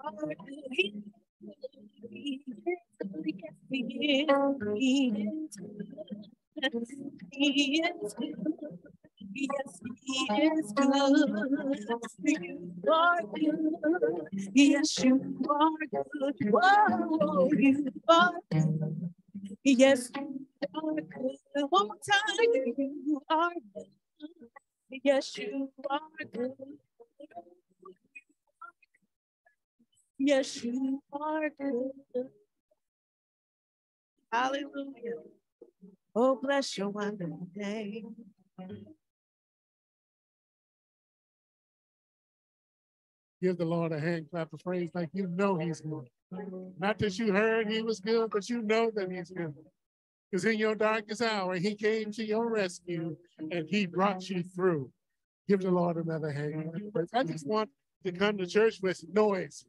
Yes, he is. Good. You are good. Yes, you are good. Whoa, you are good. Yes, you are good. One more time. You are good. Yes, you are good. Yes, you are good. Hallelujah. Oh, bless your wonderful name. Give the Lord a hand clap of praise like you know he's good. Not that you heard he was good, but you know that he's good. Because in your darkest hour, he came to your rescue and he brought you through. Give the Lord another hand. I just want to come to church with noise.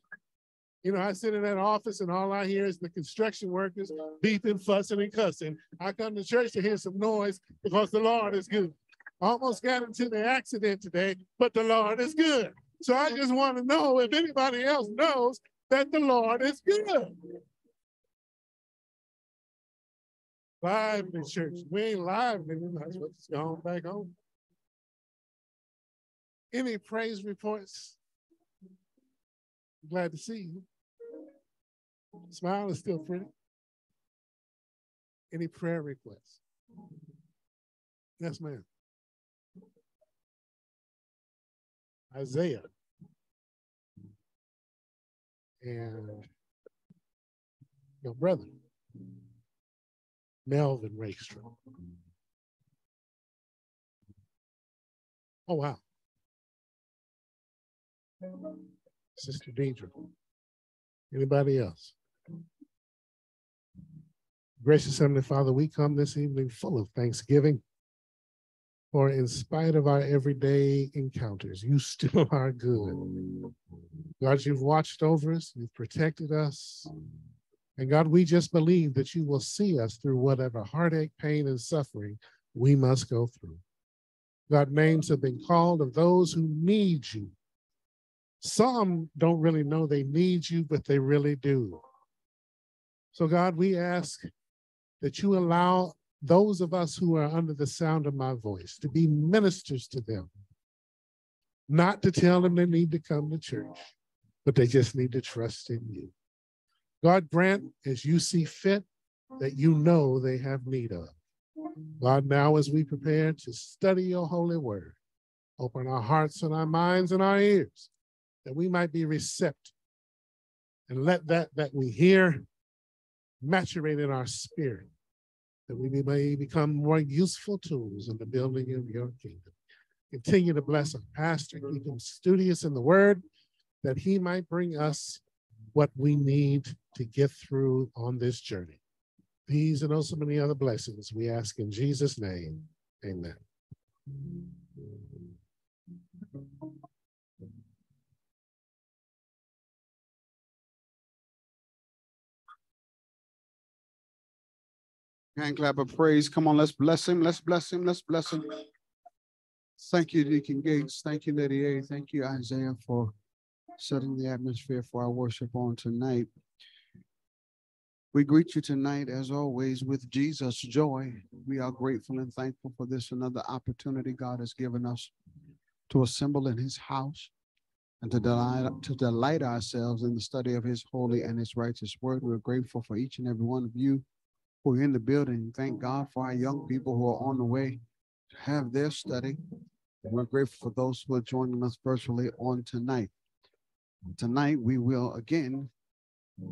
You know, I sit in that office and all I hear is the construction workers beeping, fussing, and cussing. I come to church to hear some noise because the Lord is good. Almost got into the accident today, but the Lord is good. So I just want to know if anybody else knows that the Lord is good. Lively church. We ain't lively. We might as well just go on back home. Any praise reports? Glad to see you. Smile is still pretty. Any prayer requests? Yes, ma'am. Isaiah. And your brother, Melvin Raystrom. Oh, wow. Sister Deidre. Anybody else? Gracious Heavenly Father, we come this evening full of thanksgiving. For in spite of our everyday encounters, you still are good. God, you've watched over us, you've protected us. And God, we just believe that you will see us through whatever heartache, pain, and suffering we must go through. God, names have been called of those who need you. Some don't really know they need you, but they really do. So, God, we ask that you allow those of us who are under the sound of my voice to be ministers to them, not to tell them they need to come to church, but they just need to trust in you. God grant as you see fit that you know they have need of. God, now as we prepare to study your holy word, open our hearts and our minds and our ears that we might be receptive and let that that we hear maturate in our spirit that we may become more useful tools in the building of your kingdom. Continue to bless our pastor, keep him studious in the word, that he might bring us what we need to get through on this journey. These and also many other blessings we ask in Jesus' name. Amen. Hand clap of praise. Come on, let's bless him. Let's bless him. Let's bless him. Thank you, Deacon Gates. Thank you, Lady A. Thank you, Isaiah, for setting the atmosphere for our worship on tonight. We greet you tonight, as always, with Jesus' joy. We are grateful and thankful for this another opportunity God has given us to assemble in his house and to delight, to delight ourselves in the study of his holy and his righteous word. We're grateful for each and every one of you who are in the building. Thank God for our young people who are on the way to have their study. We're grateful for those who are joining us virtually on tonight. Tonight, we will again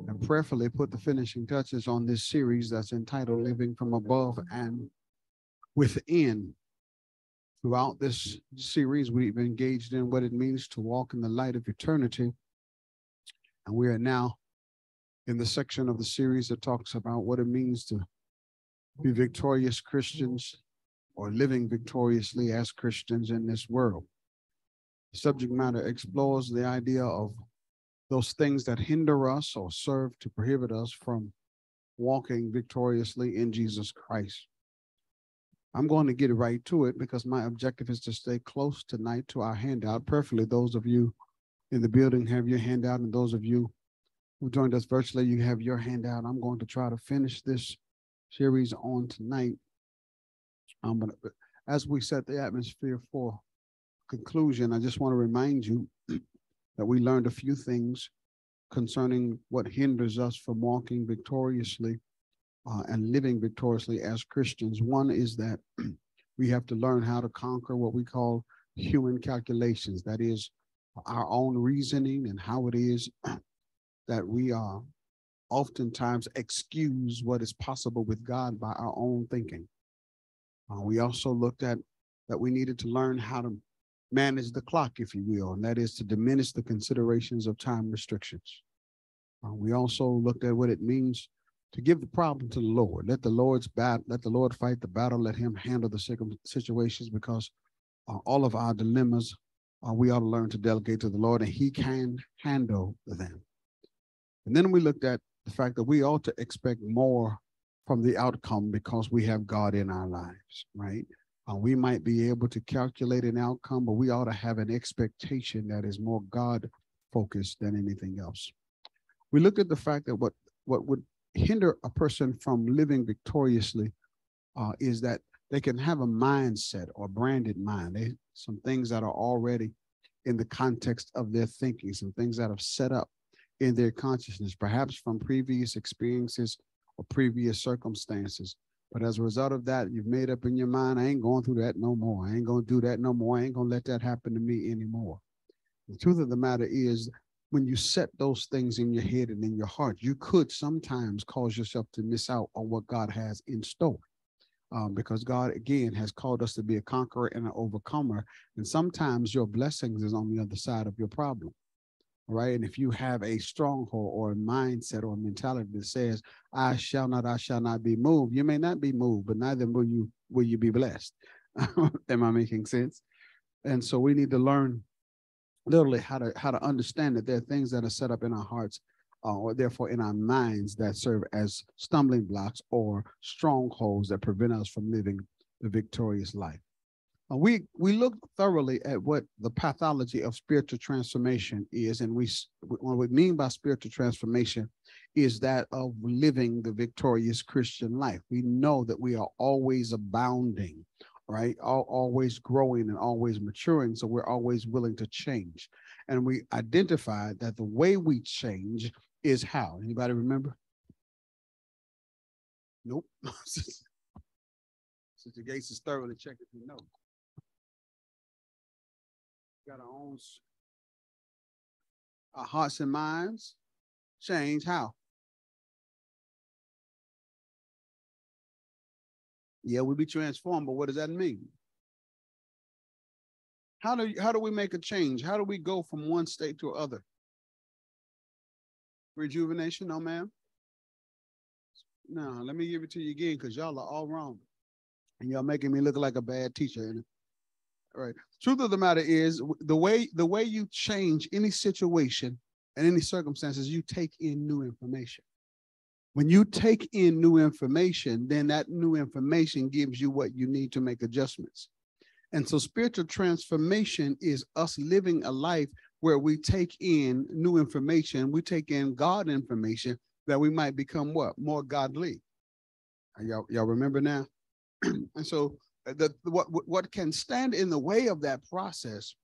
and prayerfully put the finishing touches on this series that's entitled Living from Above and Within. Throughout this series, we've engaged in what it means to walk in the light of eternity. And we are now in the section of the series that talks about what it means to be victorious Christians or living victoriously as Christians in this world. The subject matter explores the idea of those things that hinder us or serve to prohibit us from walking victoriously in Jesus Christ. I'm going to get right to it because my objective is to stay close tonight to our handout, preferably those of you in the building have your handout, and those of you who joined us virtually, you have your handout. I'm going to try to finish this series on tonight. Um, but as we set the atmosphere for conclusion, I just want to remind you that we learned a few things concerning what hinders us from walking victoriously uh, and living victoriously as Christians. One is that we have to learn how to conquer what we call human calculations. That is our own reasoning and how it is that we are oftentimes excuse what is possible with God by our own thinking. Uh, we also looked at that we needed to learn how to manage the clock, if you will, and that is to diminish the considerations of time restrictions. Uh, we also looked at what it means to give the problem to the Lord. Let the Lord's bat, let the Lord fight the battle. Let Him handle the situations because uh, all of our dilemmas uh, we ought to learn to delegate to the Lord, and He can handle them. And then we looked at the fact that we ought to expect more from the outcome because we have God in our lives, right? Uh, we might be able to calculate an outcome, but we ought to have an expectation that is more God focused than anything else. We looked at the fact that what, what would hinder a person from living victoriously uh, is that they can have a mindset or branded mind. They, some things that are already in the context of their thinking, some things that have set up in their consciousness, perhaps from previous experiences or previous circumstances. But as a result of that, you've made up in your mind, I ain't going through that no more. I ain't going to do that no more. I ain't going to let that happen to me anymore. The truth of the matter is, when you set those things in your head and in your heart, you could sometimes cause yourself to miss out on what God has in store. Um, because God, again, has called us to be a conqueror and an overcomer. And sometimes your blessings is on the other side of your problem right? And if you have a stronghold or a mindset or a mentality that says, I shall not, I shall not be moved, you may not be moved, but neither will you will you be blessed. Am I making sense? And so we need to learn literally how to how to understand that there are things that are set up in our hearts uh, or therefore in our minds that serve as stumbling blocks or strongholds that prevent us from living the victorious life. Uh, we we looked thoroughly at what the pathology of spiritual transformation is, and we what we mean by spiritual transformation is that of living the victorious Christian life. We know that we are always abounding, right? All, always growing and always maturing, so we're always willing to change. And we identified that the way we change is how. Anybody remember? Nope. Sister Gates is thoroughly checking you know got our own our hearts and minds change how? Yeah we be transformed but what does that mean? How do how do we make a change? How do we go from one state to other? Rejuvenation no ma'am? No let me give it to you again because y'all are all wrong. And y'all making me look like a bad teacher right. Truth of the matter is the way the way you change any situation and any circumstances, you take in new information. When you take in new information, then that new information gives you what you need to make adjustments. And so spiritual transformation is us living a life where we take in new information, we take in God information that we might become what? More godly. Y'all, y'all remember now? and so the what what can stand in the way of that process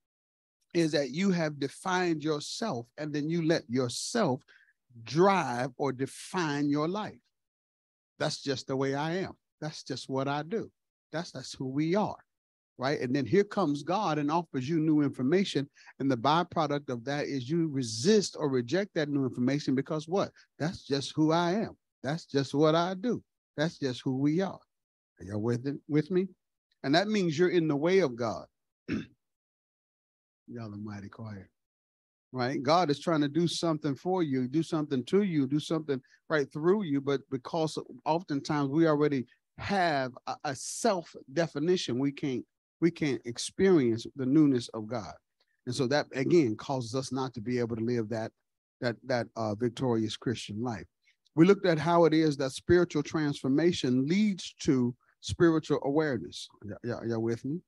is that you have defined yourself and then you let yourself drive or define your life. That's just the way i am. That's just what i do. That's that's who we are right? And then here comes god and offers you new information. And the byproduct of that is you resist or reject that new information because what? That's just who i am. That's just what i do. That's just who we are. Are y'all with with me and that means you're in the way of God. Y'all are mighty quiet. Right? God is trying to do something for you, do something to you, do something right through you. But because oftentimes we already have a, a self definition, we can't we can't experience the newness of God. And so that again causes us not to be able to live that that that uh, victorious Christian life. We looked at how it is that spiritual transformation leads to spiritual awareness. Y'all, y'all with me?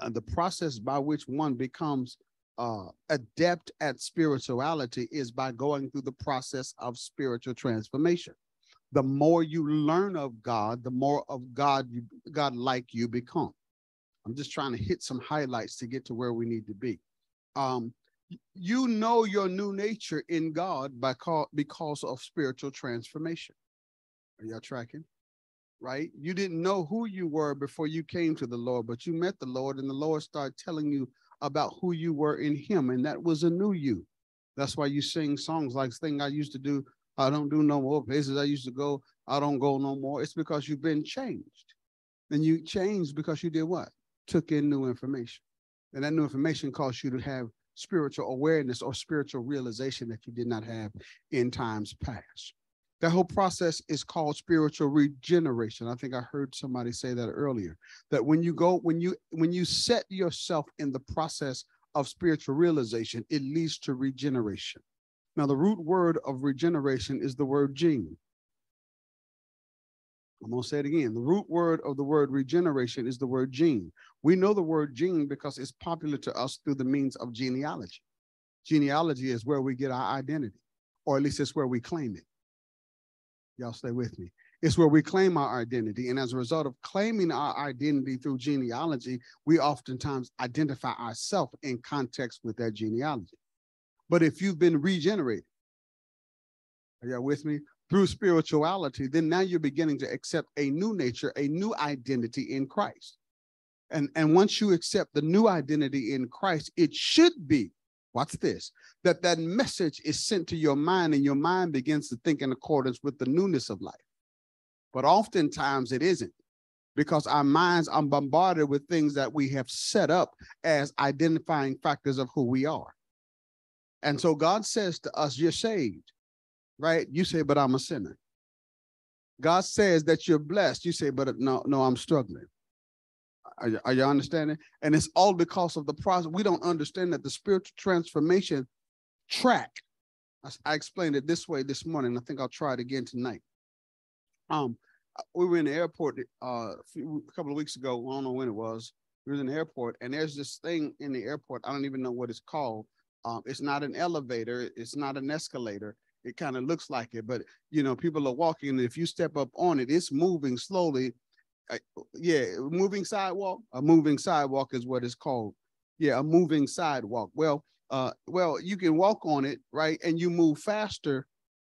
And the process by which one becomes uh, adept at spirituality is by going through the process of spiritual transformation. The more you learn of God, the more of God you God like you become. I'm just trying to hit some highlights to get to where we need to be. Um, you know your new nature in God by call, because of spiritual transformation. Are y'all tracking? Right? You didn't know who you were before you came to the Lord, but you met the Lord, and the Lord started telling you about who you were in Him, and that was a new you. That's why you sing songs like "Thing I used to do, I don't do no more. Places I used to go, I don't go no more." It's because you've been changed, and you changed because you did what? Took in new information, and that new information caused you to have spiritual awareness or spiritual realization that you did not have in times past. That whole process is called spiritual regeneration. I think I heard somebody say that earlier. That when you go, when you when you set yourself in the process of spiritual realization, it leads to regeneration. Now, the root word of regeneration is the word gene. I'm going to say it again. The root word of the word regeneration is the word gene. We know the word gene because it's popular to us through the means of genealogy. Genealogy is where we get our identity, or at least it's where we claim it. Y'all stay with me. It's where we claim our identity. And as a result of claiming our identity through genealogy, we oftentimes identify ourselves in context with that genealogy. But if you've been regenerated, are y'all with me? Through spirituality, then now you're beginning to accept a new nature, a new identity in Christ. And, and once you accept the new identity in Christ, it should be Watch this. That that message is sent to your mind and your mind begins to think in accordance with the newness of life. But oftentimes it isn't because our minds are bombarded with things that we have set up as identifying factors of who we are. And so God says to us, You're saved, right? You say, But I'm a sinner. God says that you're blessed. You say, But no, no, I'm struggling. Are, y- are you understanding? And it's all because of the process. We don't understand that the spiritual transformation track. I explained it this way this morning. I think I'll try it again tonight. Um, uh, we were in the airport uh, a, few, a couple of weeks ago. I don't know when it was. We were in the airport, and there's this thing in the airport. I don't even know what it's called. Um, it's not an elevator. It's not an escalator. It kind of looks like it, but you know, people are walking, and if you step up on it, it's moving slowly I- yeah, moving sidewalk. A moving sidewalk is what it's called. Yeah, a moving sidewalk. Well, uh, well, you can walk on it, right? And you move faster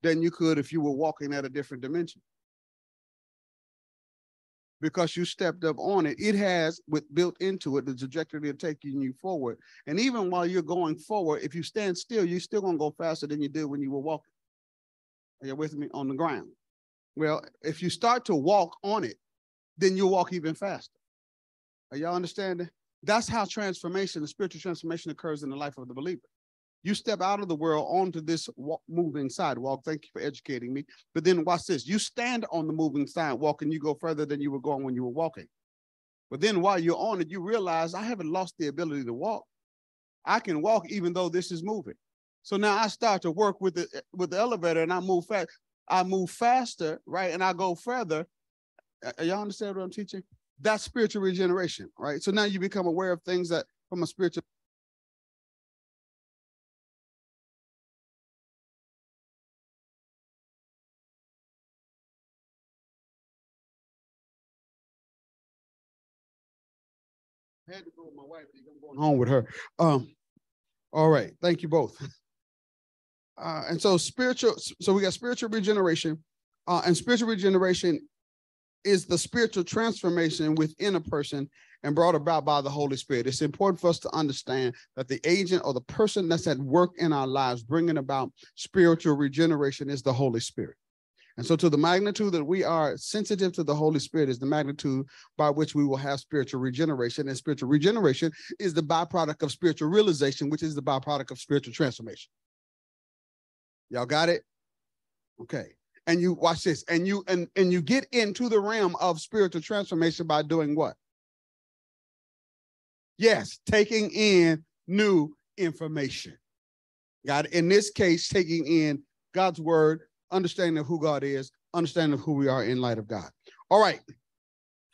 than you could if you were walking at a different dimension. Because you stepped up on it, it has with built into it the trajectory of taking you forward. And even while you're going forward, if you stand still, you're still gonna go faster than you did when you were walking. Are you with me on the ground? Well, if you start to walk on it, then you'll walk even faster. Are y'all understanding? That's how transformation, the spiritual transformation occurs in the life of the believer. You step out of the world onto this wa- moving sidewalk. Thank you for educating me. But then watch this. You stand on the moving sidewalk and you go further than you were going when you were walking. But then while you're on it, you realize I haven't lost the ability to walk. I can walk even though this is moving. So now I start to work with the with the elevator and I move fast. I move faster, right? And I go further. Y'all understand what I'm teaching? That's spiritual regeneration, right? So now you become aware of things that from a spiritual had to go with my wife. I'm going home with her. Um, all right. Thank you both. Uh, and so spiritual, so we got spiritual regeneration, uh, and spiritual regeneration is the spiritual transformation within a person and brought about by the Holy Spirit. It's important for us to understand that the agent or the person that's at work in our lives bringing about spiritual regeneration is the Holy Spirit. And so, to the magnitude that we are sensitive to the Holy Spirit, is the magnitude by which we will have spiritual regeneration. And spiritual regeneration is the byproduct of spiritual realization, which is the byproduct of spiritual transformation. Y'all got it? Okay. And you watch this, and you and and you get into the realm of spiritual transformation by doing what? Yes, taking in new information. God, in this case, taking in God's word, understanding of who God is, understanding of who we are in light of God. All right.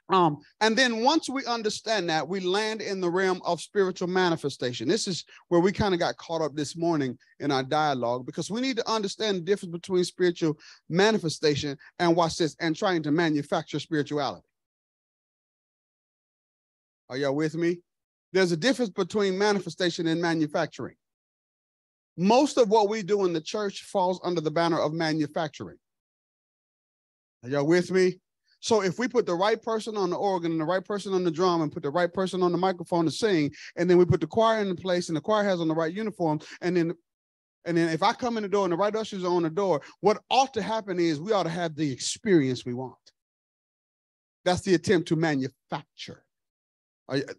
Um, and then once we understand that, we land in the realm of spiritual manifestation. This is where we kind of got caught up this morning in our dialogue because we need to understand the difference between spiritual manifestation and watch this and trying to manufacture spirituality. Are y'all with me? There's a difference between manifestation and manufacturing. Most of what we do in the church falls under the banner of manufacturing. Are y'all with me? So if we put the right person on the organ and the right person on the drum and put the right person on the microphone to sing, and then we put the choir in place and the choir has on the right uniform, and then and then if I come in the door and the right ushers are on the door, what ought to happen is we ought to have the experience we want. That's the attempt to manufacture.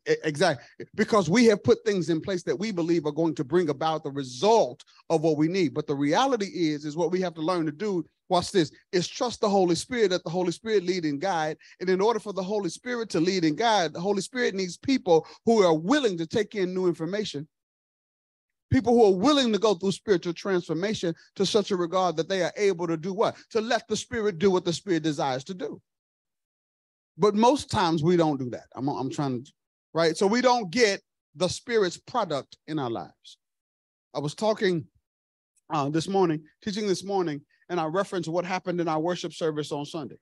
Exactly. Because we have put things in place that we believe are going to bring about the result of what we need. But the reality is, is what we have to learn to do. Watch this is trust the Holy Spirit that the Holy Spirit lead and guide. And in order for the Holy Spirit to lead and guide, the Holy Spirit needs people who are willing to take in new information. People who are willing to go through spiritual transformation to such a regard that they are able to do what? To let the Spirit do what the Spirit desires to do. But most times we don't do that. I'm, I'm trying to right? So we don't get the Spirit's product in our lives. I was talking uh, this morning, teaching this morning, and I referenced what happened in our worship service on Sunday,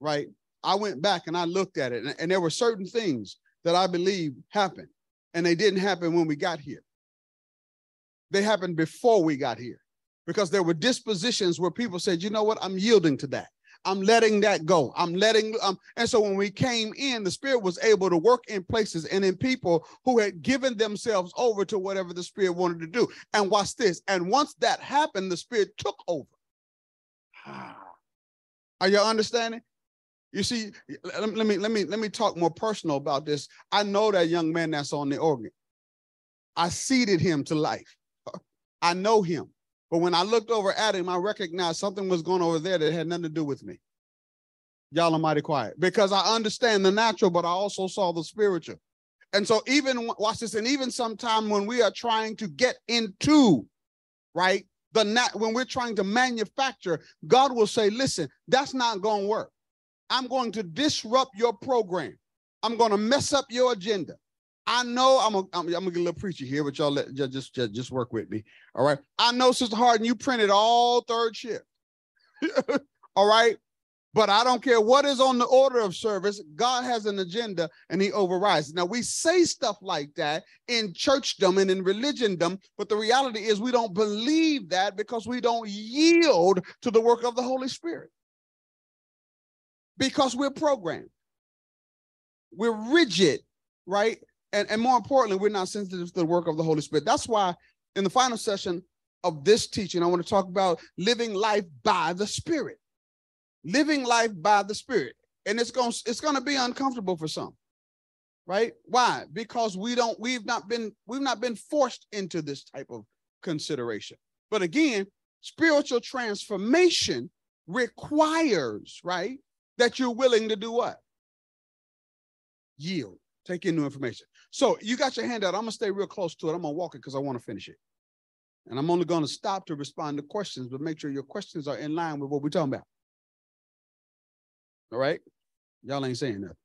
right? I went back and I looked at it, and, and there were certain things that I believe happened, and they didn't happen when we got here. They happened before we got here because there were dispositions where people said, you know what, I'm yielding to that. I'm letting that go. I'm letting um, and so when we came in, the spirit was able to work in places and in people who had given themselves over to whatever the spirit wanted to do. And watch this. And once that happened, the spirit took over. Are you understanding? You see, let me let me let me talk more personal about this. I know that young man that's on the organ. I seeded him to life. I know him. But when I looked over at him, I recognized something was going over there that had nothing to do with me. Y'all are mighty quiet because I understand the natural, but I also saw the spiritual. And so, even watch this, and even sometime when we are trying to get into, right, the nat when we're trying to manufacture, God will say, listen, that's not going to work. I'm going to disrupt your program. I'm going to mess up your agenda. I know I'm I'm gonna get a little preachy here, but y'all let just, just just work with me. All right. I know, Sister Harden, you printed all third shift. all right. But I don't care what is on the order of service. God has an agenda and he overrides. Now we say stuff like that in churchdom and in religiondom, but the reality is we don't believe that because we don't yield to the work of the Holy Spirit. Because we're programmed. We're rigid, right? And, and more importantly, we're not sensitive to the work of the Holy Spirit. That's why in the final session of this teaching, I want to talk about living life by the Spirit. Living life by the Spirit. And it's going it's going to be uncomfortable for some. Right? Why? Because we don't we've not been we've not been forced into this type of consideration. But again, spiritual transformation requires, right, that you're willing to do what? Yield, take in new information. So you got your hand out. I'm gonna stay real close to it. I'm gonna walk it because I want to finish it. And I'm only gonna stop to respond to questions, but make sure your questions are in line with what we're talking about. All right? Y'all ain't saying that.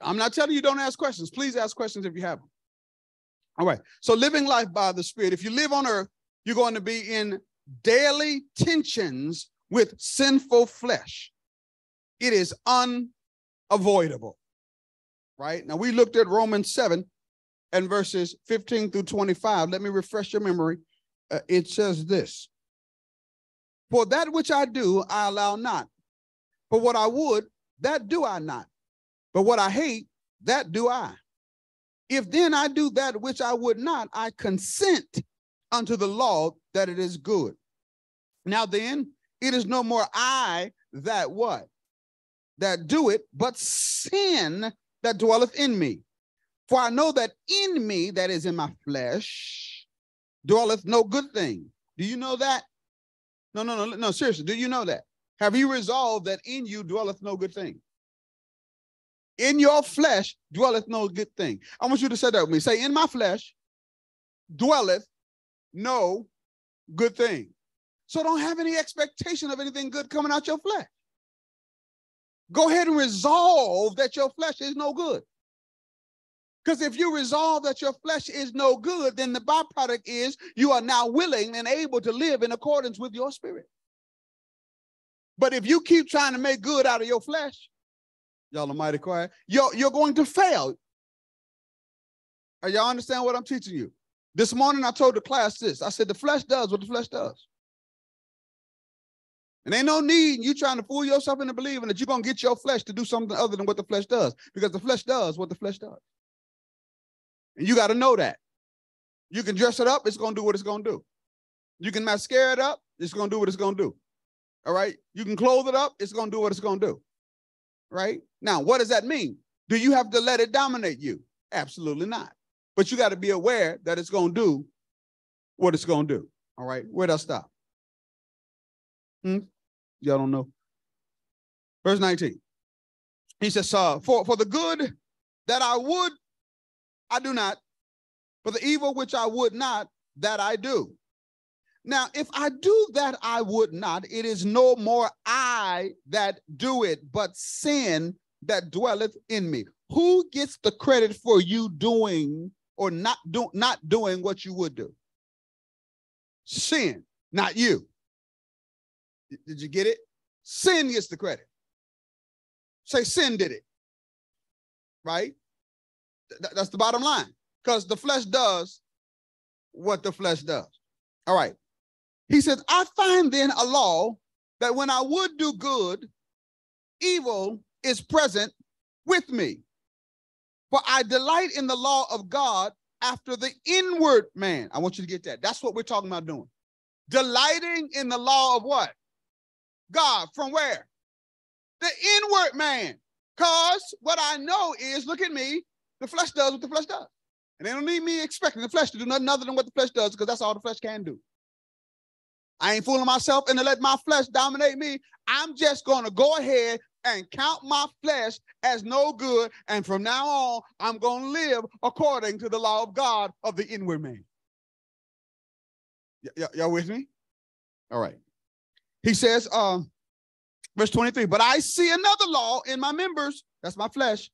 I'm not telling you don't ask questions. Please ask questions if you have them. All right. So living life by the Spirit. If you live on earth, you're going to be in daily tensions with sinful flesh. It is unavoidable right? Now we looked at Romans 7 and verses 15 through 25. Let me refresh your memory. Uh, it says this For that which I do, I allow not. For what I would, that do I not. But what I hate, that do I. If then I do that which I would not, I consent unto the law that it is good. Now then, it is no more I that what? That do it, but sin that dwelleth in me. For I know that in me, that is in my flesh, dwelleth no good thing. Do you know that? No, no, no, no, seriously, do you know that? Have you resolved that in you dwelleth no good thing? In your flesh dwelleth no good thing. I want you to say that with me. Say, in my flesh dwelleth no good thing. So don't have any expectation of anything good coming out your flesh. Go ahead and resolve that your flesh is no good. Because if you resolve that your flesh is no good, then the byproduct is you are now willing and able to live in accordance with your spirit. But if you keep trying to make good out of your flesh, y'all are mighty quiet, you're, you're going to fail. Are y'all understand what I'm teaching you? This morning I told the class this. I said the flesh does what the flesh does. And ain't no need you trying to fool yourself into believing that you're gonna get your flesh to do something other than what the flesh does, because the flesh does what the flesh does. And you got to know that. You can dress it up, it's gonna do what it's gonna do. You can mascara it up, it's gonna do what it's gonna do. All right. You can clothe it up, it's gonna do what it's gonna do. Right? Now, what does that mean? Do you have to let it dominate you? Absolutely not. But you got to be aware that it's gonna do what it's gonna do. All right. Where'd I stop? Hmm? Y'all don't know. Verse 19. He says, uh, for, for the good that I would, I do not. For the evil which I would not, that I do. Now, if I do that I would not, it is no more I that do it, but sin that dwelleth in me. Who gets the credit for you doing or not do, not doing what you would do? Sin, not you. Did you get it? Sin gets the credit. Say sin did it. Right? Th- that's the bottom line. Because the flesh does what the flesh does. All right. He says, I find then a law that when I would do good, evil is present with me. For I delight in the law of God after the inward man. I want you to get that. That's what we're talking about doing. Delighting in the law of what? God. From where? The inward man. Because what I know is, look at me, the flesh does what the flesh does. And they don't need me expecting the flesh to do nothing other than what the flesh does, because that's all the flesh can do. I ain't fooling myself and to let my flesh dominate me. I'm just going to go ahead and count my flesh as no good. And from now on, I'm going to live according to the law of God of the inward man. Y- y- y'all with me? All right. He says, um, verse 23, but I see another law in my members, that's my flesh,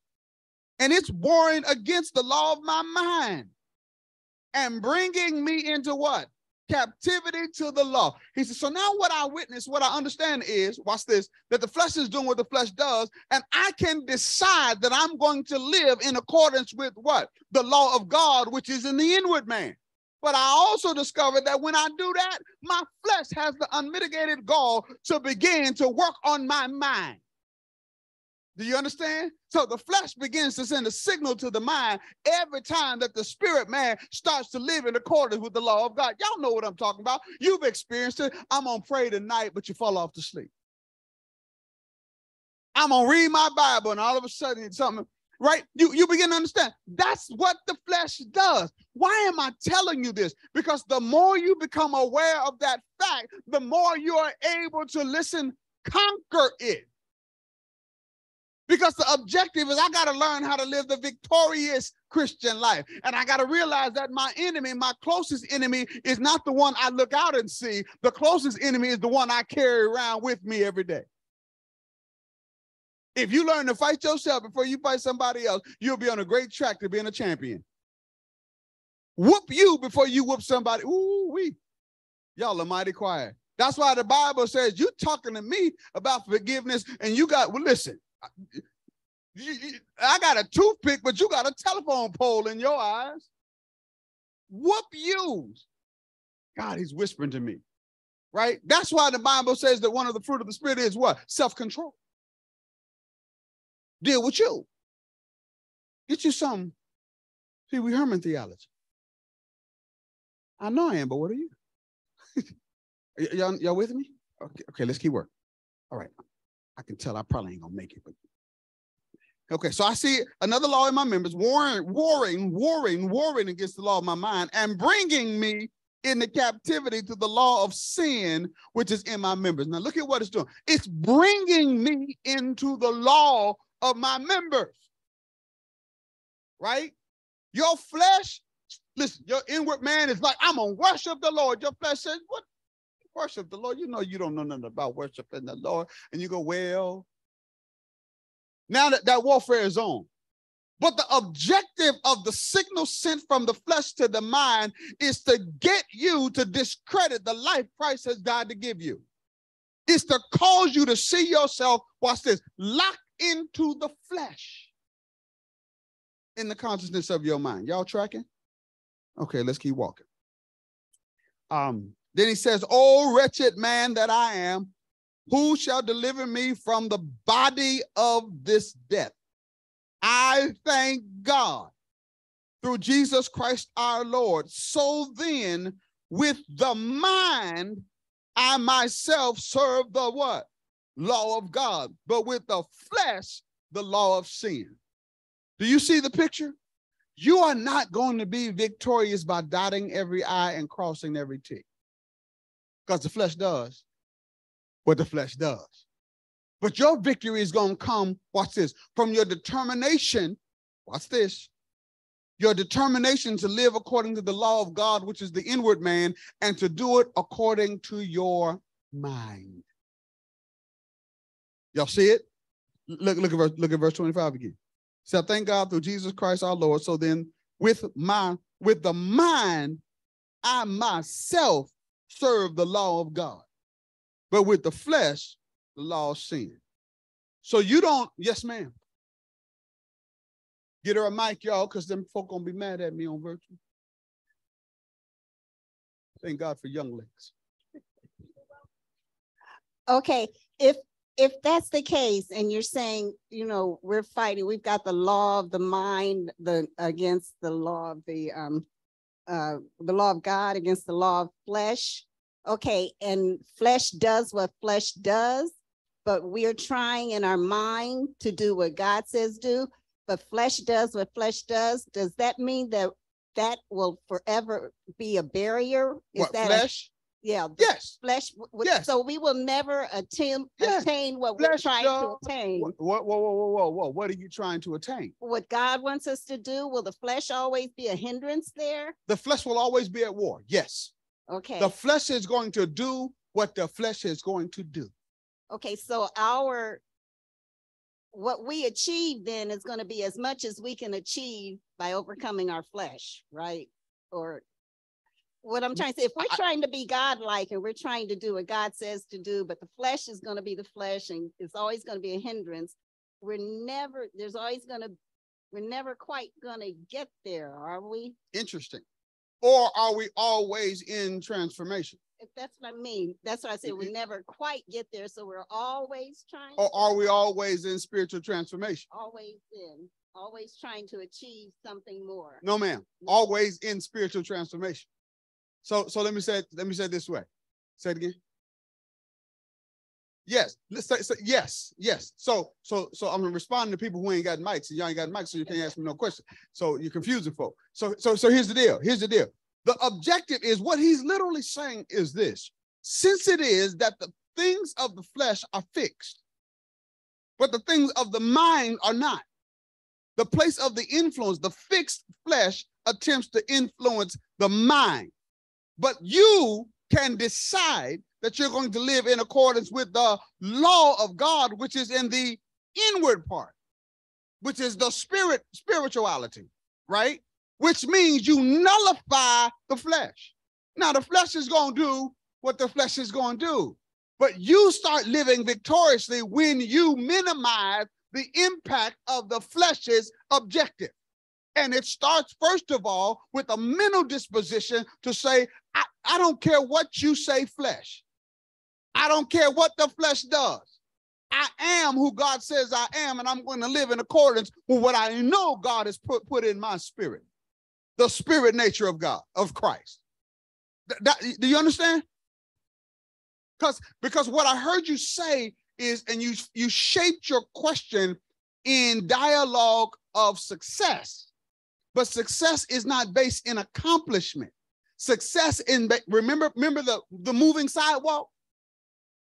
and it's warring against the law of my mind and bringing me into what? Captivity to the law. He says, so now what I witness, what I understand is, watch this, that the flesh is doing what the flesh does, and I can decide that I'm going to live in accordance with what? The law of God, which is in the inward man. But I also discovered that when I do that, my flesh has the unmitigated gall to begin to work on my mind. Do you understand? So the flesh begins to send a signal to the mind every time that the spirit man starts to live in accordance with the law of God. Y'all know what I'm talking about. You've experienced it. I'm gonna pray tonight, but you fall off to sleep. I'm gonna read my Bible, and all of a sudden something right? You, you begin to understand that's what the flesh does. Why am I telling you this? Because the more you become aware of that fact, the more you are able to listen, conquer it. Because the objective is I got to learn how to live the victorious Christian life. And I got to realize that my enemy, my closest enemy, is not the one I look out and see. The closest enemy is the one I carry around with me every day. If you learn to fight yourself before you fight somebody else, you'll be on a great track to being a champion. Whoop you before you whoop somebody. Ooh, we. Y'all are mighty quiet. That's why the Bible says you talking to me about forgiveness, and you got well. Listen, I got a toothpick, but you got a telephone pole in your eyes. Whoop you. God, he's whispering to me. Right? That's why the Bible says that one of the fruit of the Spirit is what? Self control deal with you. Get you some Pee Wee Herman theology. I know I am, but what are you? y'all, y'all with me? Okay, okay, let's keep working. All right. I can tell I probably ain't gonna make it, but okay. So I see another law in my members, warring, warring, warring, warring against the law of my mind, and bringing me into captivity to the law of sin, which is in my members. Now look at what it's doing. It's bringing me into the law of my members. Right? Your flesh, listen, your inward man is like, I'm gonna worship the Lord. Your flesh says, What? Worship the Lord. You know you don't know nothing about worshiping the Lord. And you go, Well, Now that that warfare is on. But the objective of the signal sent from the flesh to the mind is to get you to discredit the life Christ has died to give you. It's to cause you to see yourself, watch this, locked into the flesh in the consciousness of your mind. Y'all tracking? Okay, let's keep walking. Um, then he says, Oh, wretched man that I am, who shall deliver me from the body of this death? I thank God through Jesus Christ our Lord. So then, with the mind, I myself serve the what? Law of God, but with the flesh, the law of sin. Do you see the picture? You are not going to be victorious by dotting every I and crossing every T. Because the flesh does what the flesh does. But your victory is going to come, watch this, from your determination, watch this, your determination to live according to the law of God, which is the inward man, and to do it according to your mind. Y'all see it? Look, look at verse, look at verse 25 again. So thank God through Jesus Christ our Lord. So then with my with the mind, I myself serve the law of God. But with the flesh, the law of sin. So you don't, yes, ma'am. Get her a mic, y'all, because them folk gonna be mad at me on virtue. Thank God for young legs. Okay, if if that's the case, and you're saying, you know, we're fighting, we've got the law of the mind, the against the law of the um uh the law of God against the law of flesh. Okay, and flesh does what flesh does, but we're trying in our mind to do what God says do, but flesh does what flesh does. Does that mean that that will forever be a barrier? Is What that a- flesh? Yeah, Yes. flesh. Yes. So we will never attempt Yes. attain what we're Flesh trying to attain. What, whoa, whoa, whoa, whoa, whoa, whoa. What are you trying to attain? What God wants us to do, will the flesh always be a hindrance there? The flesh will always be at war. Yes. Okay, The flesh is going to do what the flesh is going to do. okay, so our what we achieve then is going to be as much as we can achieve by overcoming our flesh, right? Or what I'm trying to say, if we're I- trying to be God-like and we're trying to do what God says to do, but the flesh is going to be the flesh and it's always going to be a hindrance, we're never, there's always going to, we're never quite going to get there, are we? Interesting. Or are we always in transformation? If that's what I mean, that's what I said, we never quite get there, so we're always trying, Or are we always in spiritual transformation? always in, always trying to achieve something more. No, ma'am. Always in spiritual transformation. So, so let me say, let me say this way. Say it again. Yes, let's say, say yes, yes. So, so, so I'm responding to people who ain't got mics, and y'all ain't got mics, so you can't ask me no question. So you're confusing folk. So, so, so here's the deal. Here's the deal. The objective is what he's literally saying is this: since it is that the things of the flesh are fixed, but the things of the mind are not. The place of the influence, the fixed flesh attempts to influence the mind. But you can decide that you're going to live in accordance with the law of God, which is in the inward part, which is the spirit, spirituality, right? Which means you nullify the flesh. Now, the flesh is going to do what the flesh is going to do. But you start living victoriously when you minimize the impact of the flesh's objective. And it starts, first of all, with a mental disposition to say, I, I don't care what you say, flesh. I don't care what the flesh does. I am who God says I am, and I'm going to live in accordance with what I know God has put, put in my spirit the spirit nature of God, of Christ. Th- that- do you understand? Because because what I heard you say is, and you you shaped your question in dialogue of success, but success is not based in accomplishment. Success in remember remember the the moving sidewalk.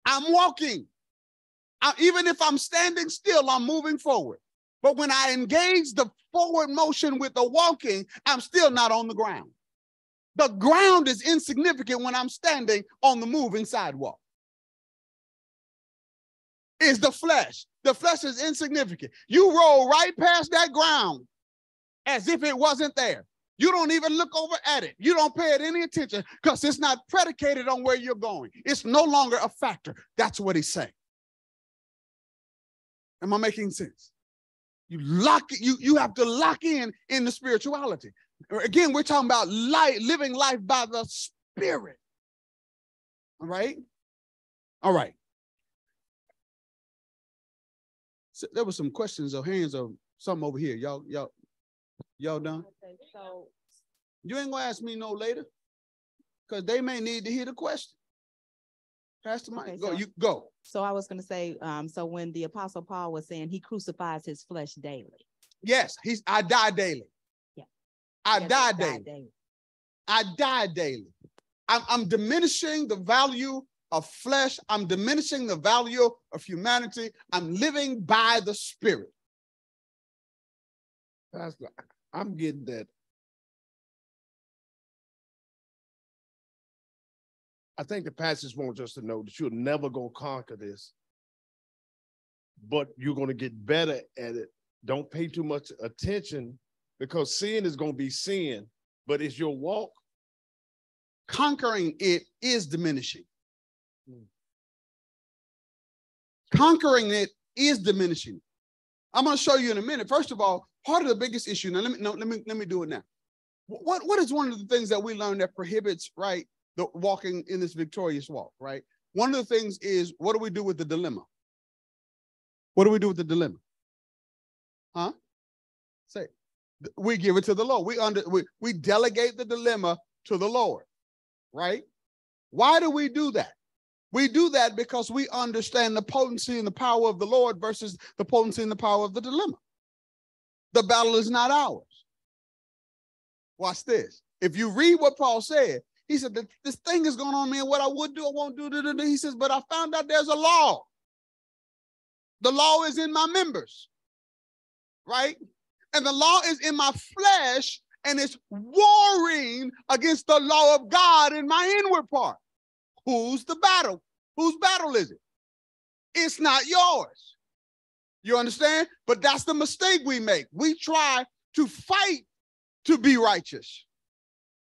I'm walking. I- even if I'm standing still, I'm moving forward. But when I engage the forward motion with the walking, I'm still not on the ground. The ground is insignificant when I'm standing on the moving sidewalk. Is the flesh. The flesh is insignificant. You roll right past that ground as if it wasn't there. You don't even look over at it. You don't pay it any attention because it's not predicated on where you're going. It's no longer a factor. That's what he's saying. Am I making sense? You lock you you have to lock in in the spirituality. Again, we're talking about life, living life by the spirit. All right? All right. So there were some questions or hands or something over here. Y'all, y'all, y'all done? Okay, so, You ain't gonna ask me no later. Cause they may need to hear the question. Pastor Okay, Mike, go, so- you go. so I was gonna say, um, so when the apostle Paul was saying he crucifies his flesh daily. Yes, he's I die daily. Yeah. I Yes, die daily. daily. I die daily. I'm, I'm diminishing the value of flesh. I'm diminishing the value of humanity. I'm living by the spirit. Pastor, I'm getting that. I think the passage wants us to know that you're never gonna conquer this. But you're gonna get better at it. Don't pay too much attention because sin is gonna be sin, but it's your walk. Conquering it is diminishing. Hmm. Conquering it is diminishing. I'm going to show you in a minute. First of all, part of the biggest issue. Now let me no, let me let me do it now. What what is one of the things that we learned that prohibits right the walking in this victorious walk? Right. One of the things is what do we do with the dilemma? What do we do with the dilemma? Huh? Say, we give it to the Lord. We under we, we delegate the dilemma to the Lord, right? Why do we do that? We do that because we understand the potency and the power of the Lord versus the potency and the power of the dilemma. The battle is not ours. Watch this. If you read what Paul said, he said this thing is going on me and what I would do, I won't do. da." He says, but I found out there's a law. The law is in my members, right? And the law is in my flesh and it's warring against the law of God in my inward part. Who's the battle? Whose battle is it? It's not yours. You understand? But that's the mistake we make. We try to fight to be righteous.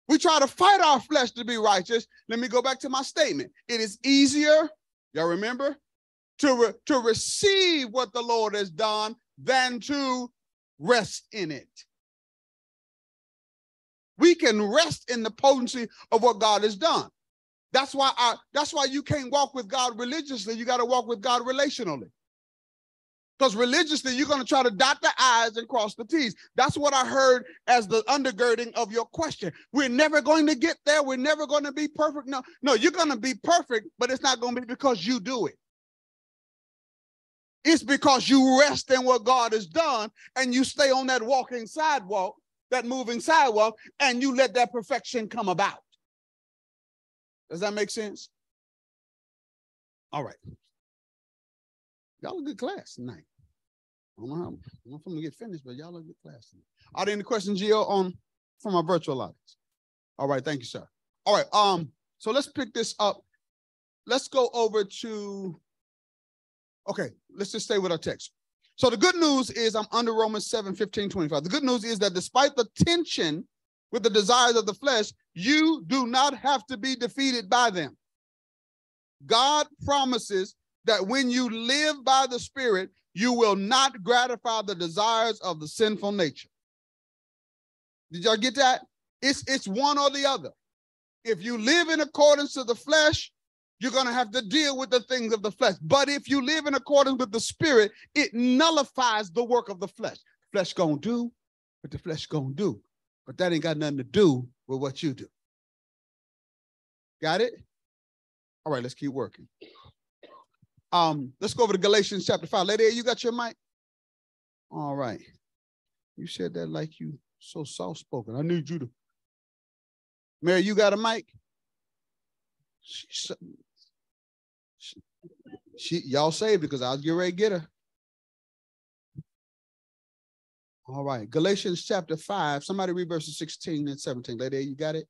We try to fight our flesh to be righteous. Let me go back to my statement. It is easier, y'all remember, to, re- to receive what the Lord has done than to rest in it. We can rest in the potency of what God has done. That's why I, that's why you can't walk with God religiously. You got to walk with God relationally. Because religiously, you're going to try to dot the I's and cross the T's. That's what I heard as the undergirding of your question. We're never going to get there. We're never going to be perfect. No, no, you're going to be perfect, but it's not going to be because you do it. It's because you rest in what God has done and you stay on that walking sidewalk, that moving sidewalk, and you let that perfection come about. Does that make sense? All right. Y'all a good class tonight. I don't know, how, I'm gonna get finished, but y'all a good class tonight. Are there any questions, Gio, on from our virtual audience? All right, thank you, sir. All right, um, so let's pick this up. Let's go over to okay, let's just stay with our text. So the good news is I'm under Romans 7, 15, 25. The good news is that despite the tension with the desires of the flesh, you do not have to be defeated by them. God promises that when you live by the Spirit, you will not gratify the desires of the sinful nature. Did y'all get that? It's it's one or the other. If you live in accordance to the flesh, you're going to have to deal with the things of the flesh. But if you live in accordance with the spirit, it nullifies the work of the flesh. Flesh going to do what the flesh going to do. But that ain't got nothing to do with what you do. Got it? All right, let's keep working. Um, let's go over to Galatians chapter 5. Lady, you got your mic? All right. You said that like you so soft spoken. I need you to. Mary, you got a mic? She, she, she y'all saved because I was getting ready to get her. All right, Galatians chapter 5. Somebody read verses 16 and 17. Lady, you got it?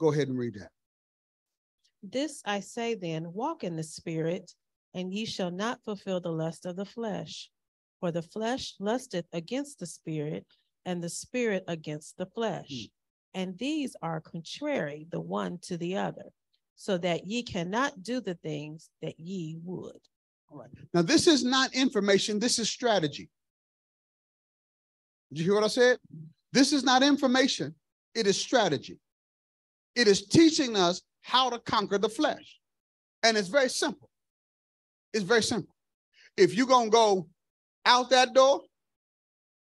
Go ahead and read that. This I say then, walk in the spirit, And ye shall not fulfill the lust of the flesh. For the flesh lusteth against the spirit, and the spirit against the flesh. Mm. And these are contrary the one to the other, so that ye cannot do the things that ye would. All right. Now, this is not information, this is strategy. Did you hear what I said? This is not information, it is strategy. It is teaching us how to conquer the flesh. And it's very simple. It's very simple. If you're going to go out that door,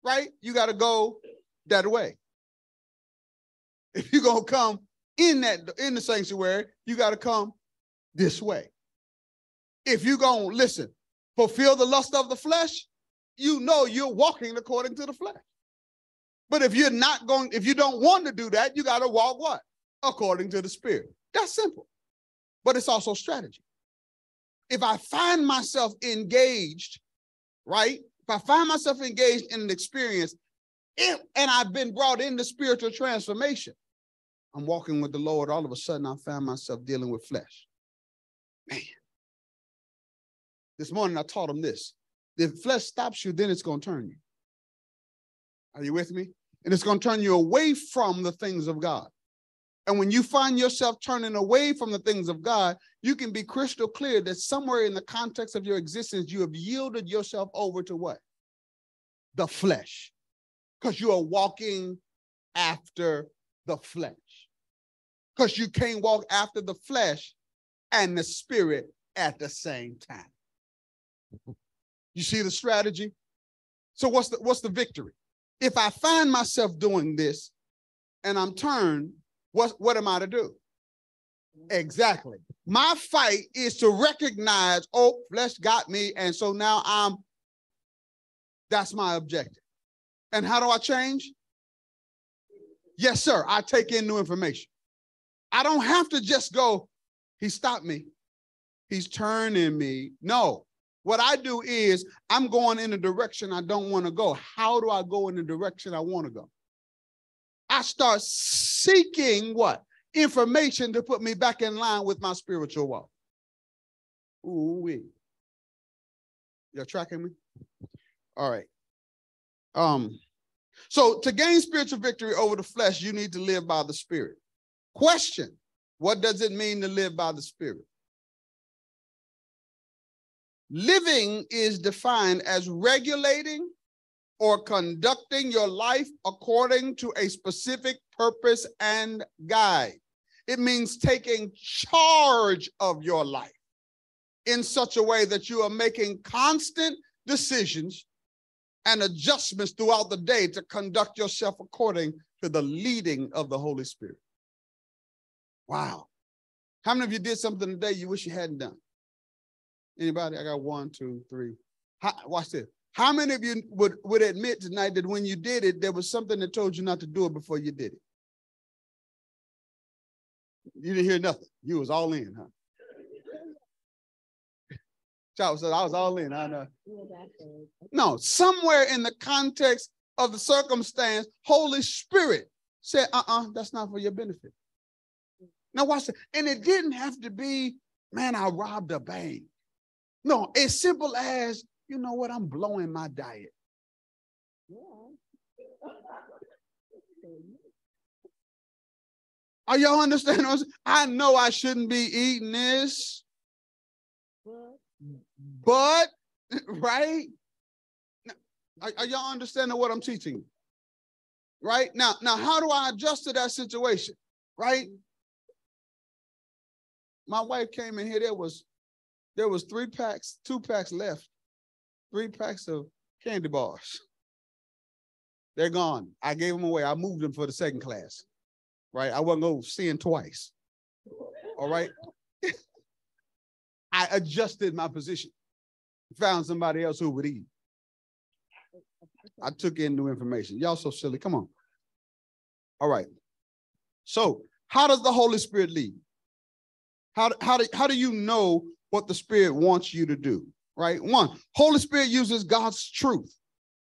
right, you got to go that way. If you're going to come in that in the sanctuary, you got to come this way. If you're going to listen, fulfill the lust of the flesh, you know you're walking according to the flesh. But if you're not going, if you don't want to do that, you got to walk what? According to the spirit. That's simple. But it's also strategy. If I find myself engaged, right? If I find myself engaged in an experience and I've been brought into spiritual transformation, I'm walking with the Lord. All of a sudden, I found myself dealing with flesh. Man. This morning, I taught him this. If flesh stops you, then it's going to turn you. Are you with me? And it's going to turn you away from the things of God. And when you find yourself turning away from the things of God, you can be crystal clear that somewhere in the context of your existence, you have yielded yourself over to what? The flesh. Because you are walking after the flesh. Because you can't walk after the flesh and the spirit at the same time. You see the strategy? So what's the what's the victory? If I find myself doing this and I'm turned, what, what am I to do? Exactly. My fight is to recognize, oh, flesh got me. And so now I'm, that's my objective. And how do I change? Yes, sir. I take in new information. I don't have to just go, he stopped me. He's turning me. No, what I do is I'm going in a direction I don't want to go. How do I go in the direction I want to go? I start seeking what? Information to put me back in line with my spiritual walk. Ooh, wee. You're tracking me? All right. Um, so to gain spiritual victory over the flesh, you need to live by the spirit. Question: What does it mean to live by the spirit? Living is defined as regulating or conducting your life according to a specific purpose and guide. It means taking charge of your life in such a way that you are making constant decisions and adjustments throughout the day to conduct yourself according to the leading of the Holy Spirit. Wow. How many of you did something today you wish you hadn't done? Anybody? I got one, two, three. How, watch this. How many of you would, would admit tonight that when you did it, there was something that told you not to do it before you did it? You didn't hear nothing. You was all in, huh? Child said, I was all in. I know. No, somewhere in the context of the circumstance, Holy Spirit said, uh-uh, that's not for your benefit. Now watch it. And it didn't have to be, man, I robbed a bank. No, as simple as, you know what, I'm blowing my diet. Are y'all understanding? I know I shouldn't be eating this, but, right? Are, are y'all understanding what I'm teaching? Right now, now, how do I adjust to that situation? Right? My wife came in here. There was there was three packs, two packs left, three packs of candy bars. They're gone. I gave them away. I moved them for the second class. Right? I wasn't going to see them twice. All right. I adjusted my position. Found somebody else who would eat. I took in new information. Y'all so silly. Come on. All right. So, how does the Holy Spirit lead? How, how, do, how do you know what the Spirit wants you to do, right? One, Holy Spirit uses God's truth,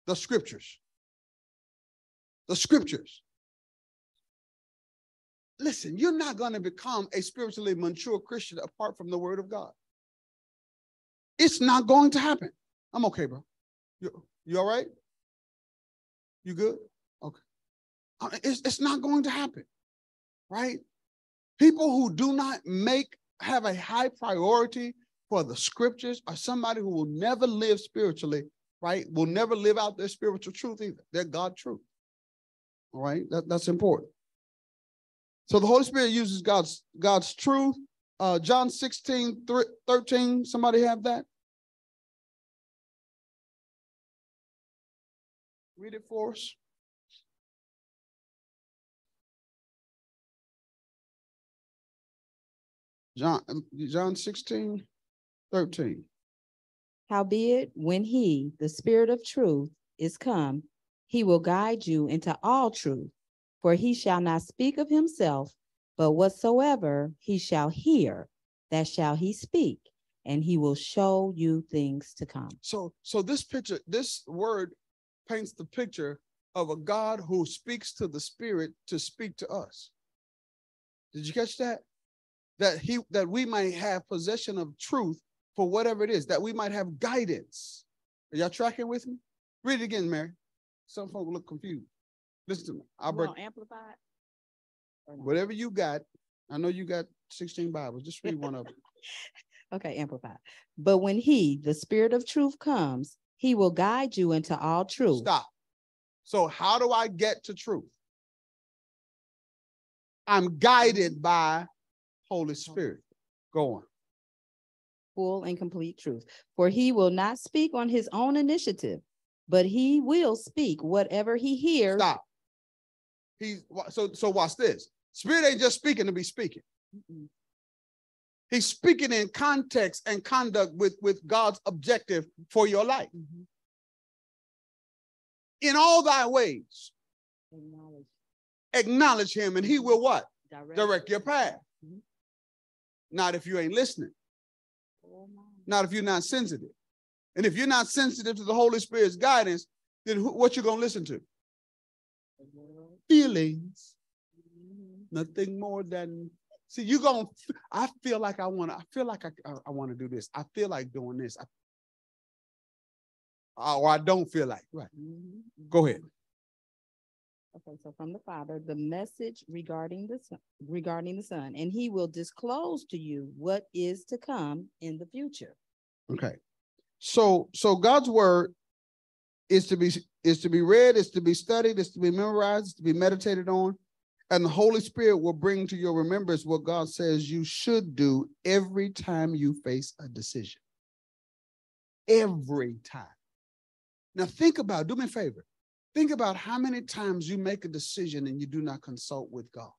the scriptures. The scriptures. Listen, you're not going to become a spiritually mature Christian apart from the word of God. It's not going to happen. I'm okay, bro. You, you all right? You good? Okay. Uh, It's, it's not going to happen, right? People who do not make, have a high priority for the scriptures are somebody who will never live spiritually, right? Will never live out their spiritual truth either. They're God truth. All right, that, that's important. So the Holy Spirit uses God's God's truth. Uh, John 16, 13. Somebody have that? Read it for us. John, John 16, 13. Howbeit, when he, the Spirit of truth, is come, he will guide you into all truth. For he shall not speak of himself, but whatsoever he shall hear, that shall he speak, and he will show you things to come. So, so this picture, this word paints the picture of a God who speaks to the spirit to speak to us. Did you catch that? That he that we might have possession of truth for whatever it is, that we might have guidance. Are y'all tracking with me? Read it again, Mary. Some folks look confused. Listen to me. I'll break amplified? whatever you got. I know you got 16 Bibles. Just read one of them. Okay, amplified. But when he, the Spirit of truth, comes, he will guide you into all truth. Stop. So, how do I get to truth? I'm guided by Holy Spirit. Go on. Full and complete truth. For he will not speak on his own initiative, but he will speak whatever he hears. Stop. He's so so watch this. Spirit ain't just speaking to be speaking. Mm-mm. He's speaking in context and conduct with, with God's objective for your life. Mhm. In all thy ways, Acknowledge, acknowledge him, and he will what? direct. Direct your path. Mhm. Not if you ain't listening. Not if you're not sensitive. And if you're not sensitive to the Holy Spirit's guidance, then who, what you gonna listen to? Feelings. Nothing more than see you gonna i feel like i want to i feel like i, I, I want to do this i feel like doing this I, or i don't feel like right Mhm. go ahead Okay, so from the Father, the message regarding the Son, regarding the Son, and he will disclose to you what is to come in the future. okay. So so god's word is to be is to be read is to be studied is to be memorized is to be meditated on and the holy spirit will bring to your remembrance what god says you should do every time you face a decision. Every time. Now think about do me a favor think about how many times you make a decision and you do not consult with god.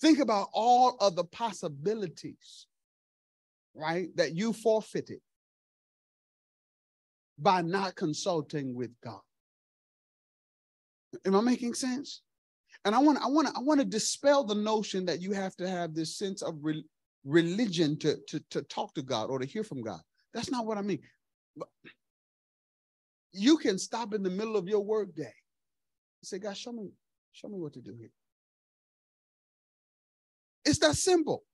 Think about all of the possibilities right that you forfeited by not consulting with god. Am i making sense? And i want i want to i want to dispel the notion that you have to have this sense of re- religion to, to to talk to god or to hear from god. That's not what i mean. But you can stop in the middle of your work day. Say god show me show me what to do here. It's that simple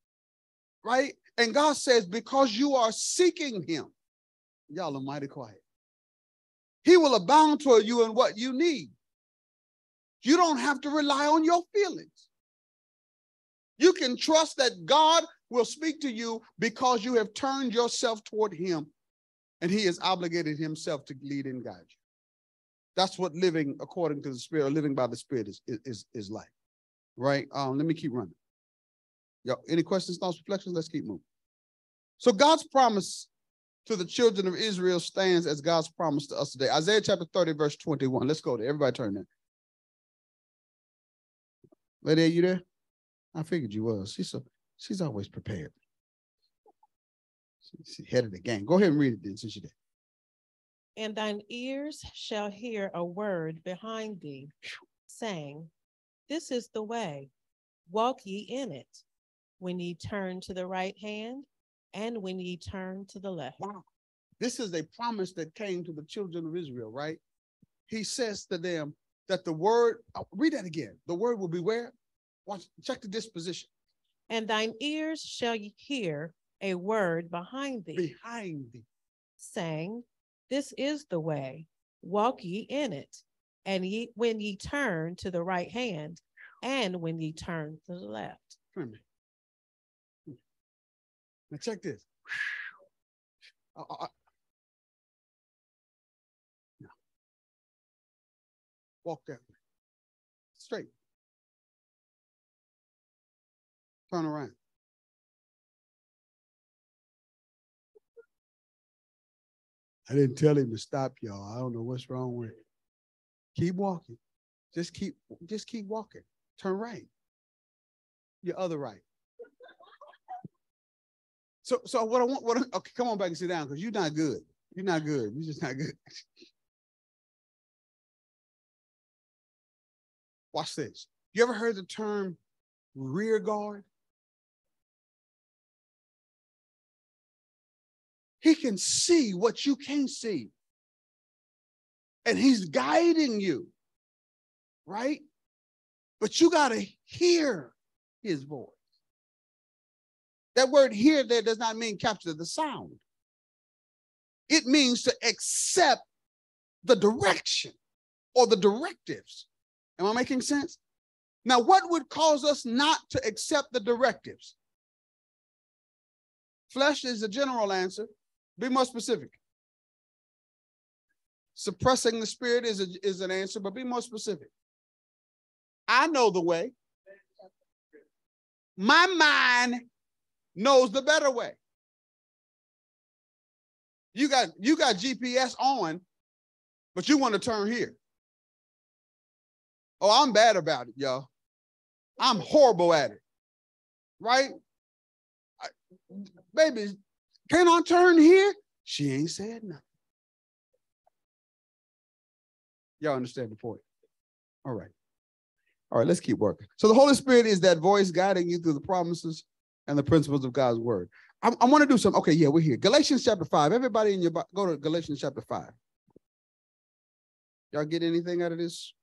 right? And god says because you are seeking him. Y'all are mighty quiet. He will abound toward you in what you need. You don't have to rely on your feelings. You can trust that God will speak to you because you have turned yourself toward Him and He has obligated Himself to lead and guide you. That's what living according to the Spirit, or living by the Spirit is, is, is like. Right? Um, let me keep running. Yo, any questions, thoughts, reflections? Let's keep moving. So God's promise to the children of Israel stands as God's promise to us today. Isaiah chapter 30, verse 21. Let's go there. Everybody turn there. Lady, are you there? I figured you was. She's so she's always prepared. She, she head of the game. Go ahead and read it then, since you did. And thine ears shall hear a word behind thee, saying, This is the way, walk ye in it. When ye turn to the right hand, and when ye turn to the left. Wow. This is a promise that came to the children of Israel, right? He says to them that the word, oh, read that again. The word will be where? Watch, check the disposition. and thine ears shall hear a word behind thee, behind thee. saying, This is the way, walk ye in it. And ye, when ye turn to the right hand, and when ye turn to the left. Here. Now check this. Uh, uh, uh. No. Walk that way. Straight. Turn around. I didn't tell him to stop, y'all. I don't know what's wrong with it. Keep walking. Just keep, just keep walking. Turn right. Your other right. So, so what I want, what I, okay, come on back and sit down because you're not good. You're not good. You're just not good. Watch this. You ever heard the term rear guard? He can see what you can't see. And he's guiding you, right? But you got to hear his voice. That word hear there does not mean capture the sound. It means to accept the direction or the directives. Am I making sense? Now, what would cause us not to accept the directives? Flesh is a general answer. Be more specific. Suppressing the spirit is, a, is an answer, but be more specific. I know the way. My mind knows the better way. You got you got GPS on, but you want to turn here. Oh, I'm bad about it, y'all. I'm horrible at it. Right? I, baby, can I turn here? She ain't said nothing. Y'all understand the point? All right. All right, let's keep working. So the Holy Spirit is that voice guiding you through the promises and the principles of God's word. I, want to do something. Okay, yeah, we're here. Galatians chapter 5. Everybody in your go to Galatians chapter 5. Y'all get anything out of this?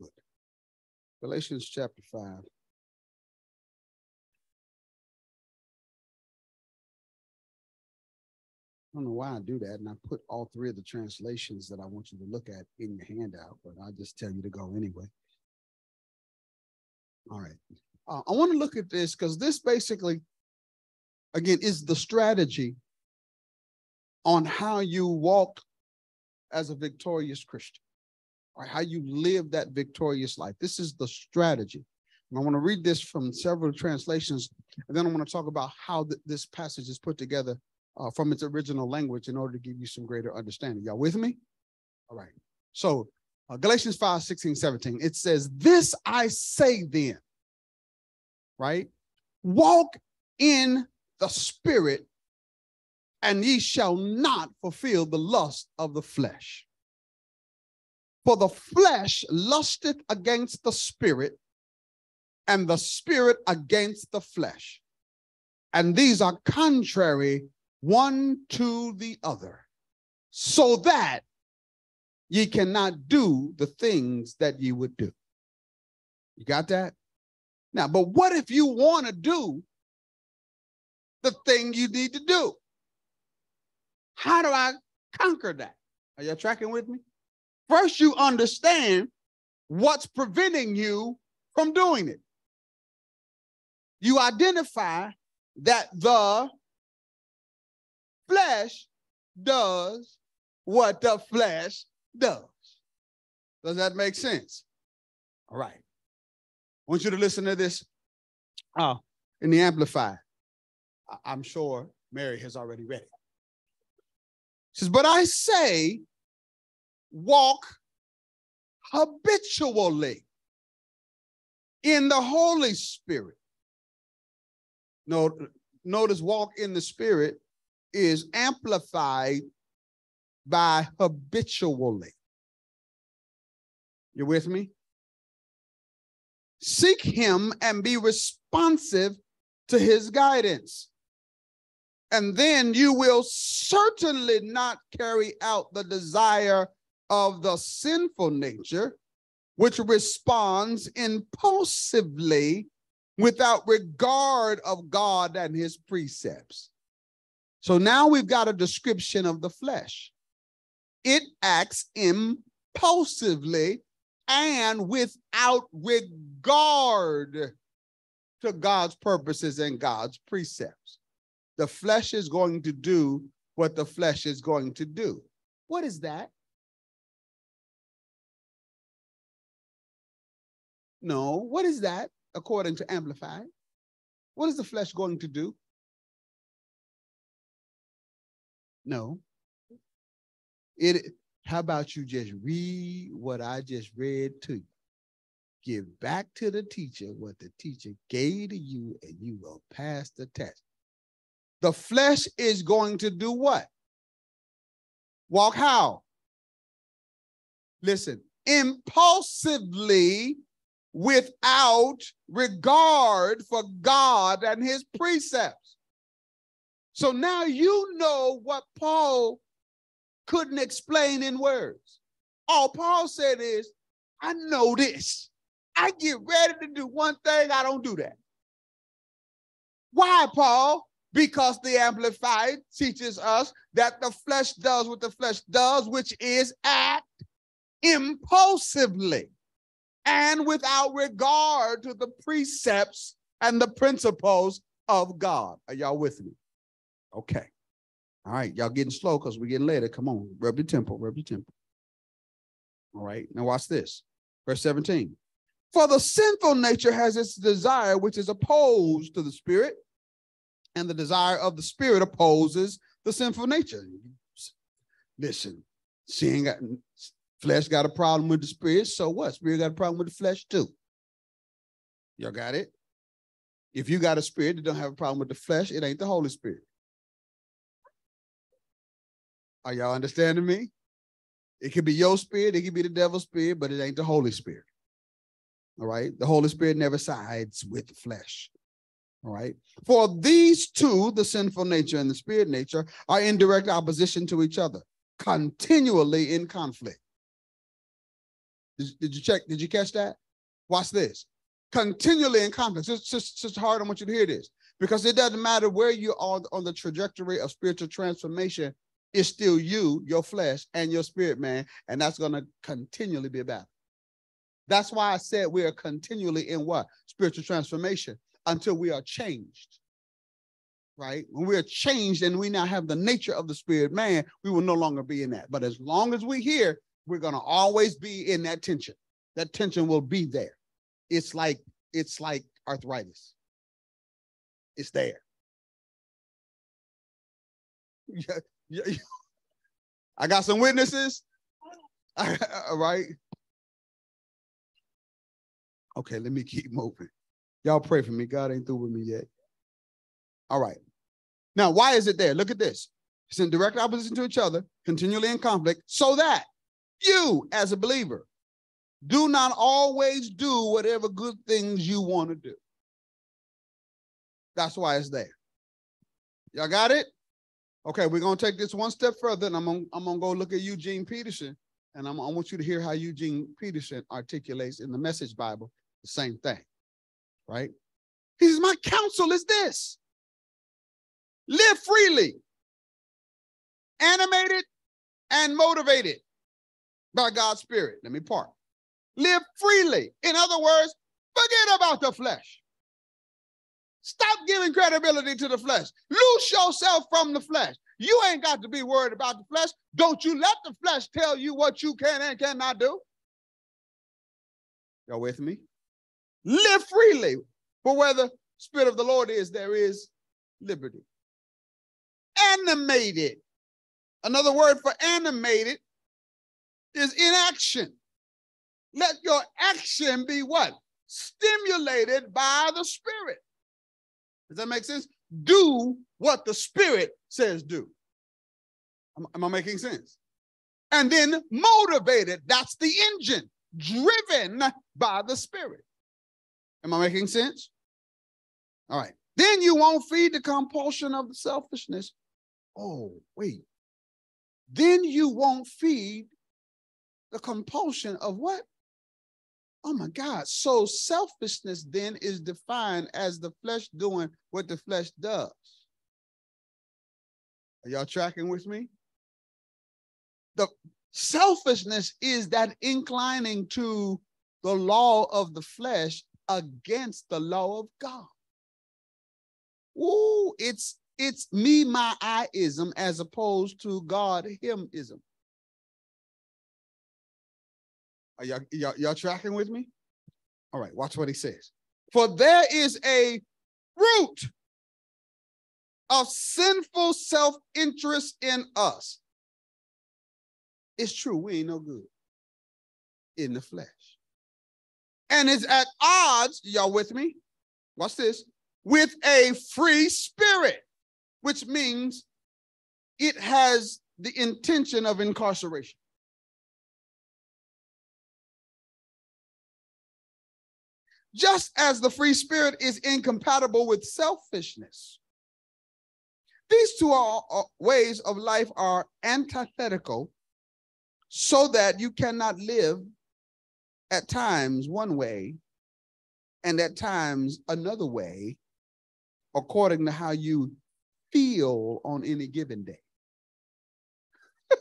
Good. Galatians chapter 5. I don't know why I do that. And I put all three of the translations that I want you to look at in your handout, but I'll just tell you to go anyway. All right. Uh, I want to look at this because this basically, again, is the strategy on how you walk as a victorious Christian, or how you live that victorious life. This is the strategy. And I want to read this from several translations, and then I want to talk about how th- this passage is put together uh, from its original language in order to give you some greater understanding. Y'all with me? All right. So uh, Galatians 5, 16, 17, it says, This I say then, right? Walk in the spirit, and ye shall not fulfill the lust of the flesh. For the flesh lusteth against the spirit, and the spirit against the flesh. And these are contrary one to the other, so that ye cannot do the things that ye would do. You got that? Now, but what if you want to do the thing you need to do? How do I conquer that? Are you tracking with me? First, you understand what's preventing you from doing it. You identify that the flesh does what the flesh does. Does that make sense? All right. I want you to listen to this uh, in the Amplified. I'm sure Mary has already read it. She says, But I say, walk habitually in the Holy Spirit. notice walk in the Spirit is amplified by habitually. You with me? Seek him and be responsive to his guidance. And then you will certainly not carry out the desire of the sinful nature, which responds impulsively without regard of God and his precepts. So now we've got a description of the flesh. It acts impulsively and without regard to God's purposes and God's precepts. The flesh is going to do what the flesh is going to do. What is that? No, what is that according to Amplified? What is the flesh going to do? No. It how about you just read what I just read to you? Give back to the teacher what the teacher gave to you, and you will pass the test. The flesh is going to do what? Walk how? Listen, impulsively without regard for God and his precepts. So now you know what Paul couldn't explain in words. All Paul said is, I know this. I get ready to do one thing, I don't do that. Why, Paul? Because the Amplified teaches us that the flesh does what the flesh does, which is act impulsively and without regard to the precepts and the principles of God. Are y'all with me? Okay. All right, y'all getting slow because we're getting later. Come on, rub your temple, rub your temple. All right, now watch this. Verse 17. For the sinful nature has its desire, which is opposed to the spirit, and the desire of the spirit opposes the sinful nature. Listen, seeing got flesh got a problem with the spirit, so what? Spirit got a problem with the flesh too. Y'all got it? If you got a spirit that don't have a problem with the flesh, it ain't the Holy Spirit. Are y'all understanding me? It could be your spirit, it could be the devil's spirit, but it ain't the Holy Spirit. All right. The Holy Spirit never sides with flesh. All right. For these two, the sinful nature and the spirit nature, are in direct opposition to each other, continually in conflict. Did, did you check? Did you catch that? Watch this. Continually in conflict. It's just, just hard. I want you to hear this because it doesn't matter where you are on the trajectory of spiritual transformation it's still you, your flesh, and your spirit, man. And that's going to continually be a battle. That's why I said we are continually in what? Spiritual transformation until we are changed. Right? When we are changed and we now have the nature of the spirit man, we will no longer be in that. But as long as we're here, we're going to always be in that tension. That tension will be there. It's like it's like arthritis. It's there. I got some witnesses. All right. Okay, let me keep moving. Y'all pray for me. God ain't through with me yet. All right. Now, why is it there? Look at this. It's in direct opposition to each other, continually in conflict, so that you, as a believer, do not always do whatever good things you want to do. That's why it's there. Y'all got it? Okay, we're gonna take this one step further, and I'm gonna, I'm gonna go look at Eugene Peterson, and I'm, I want you to hear how Eugene Peterson articulates in the Message Bible the same thing, right? He says, "My counsel is this: live freely, animated and motivated by God's Spirit." Let me part. Live freely. In other words, forget about the flesh. Stop giving credibility to the flesh. Loose yourself from the flesh. You ain't got to be worried about the flesh. Don't you let the flesh tell you what you can and cannot do. Y'all with me? Live freely. For where the Spirit of the Lord is, there is liberty. Animated. Another word for animated is inaction. Let your action be what? Stimulated by the Spirit. Does that make sense? Do what the Spirit says do. Am, am I making sense? And then motivated. That's the engine, driven by the Spirit. Am I making sense? All right. Then you won't feed the compulsion of the selfishness. Oh, wait. Then you won't feed the compulsion of what? Oh my God. So selfishness then is defined as the flesh doing what the flesh does. Are y'all tracking with me? The selfishness is that inclining to the law of the flesh against the law of God. Ooh, it's it's me, my I-ism as opposed to God, him-ism. Are y'all, y'all, y'all tracking with me? All right, watch what he says. For there is a root of sinful self-interest in us. It's true, we ain't no good in the flesh. And it's at odds, y'all with me? Watch this, with a free spirit which means it has the intention of incarceration. Just as the free spirit is incompatible with selfishness. These two are, are ways of life are antithetical so that you cannot live at times one way and at times another way according to how you feel on any given day.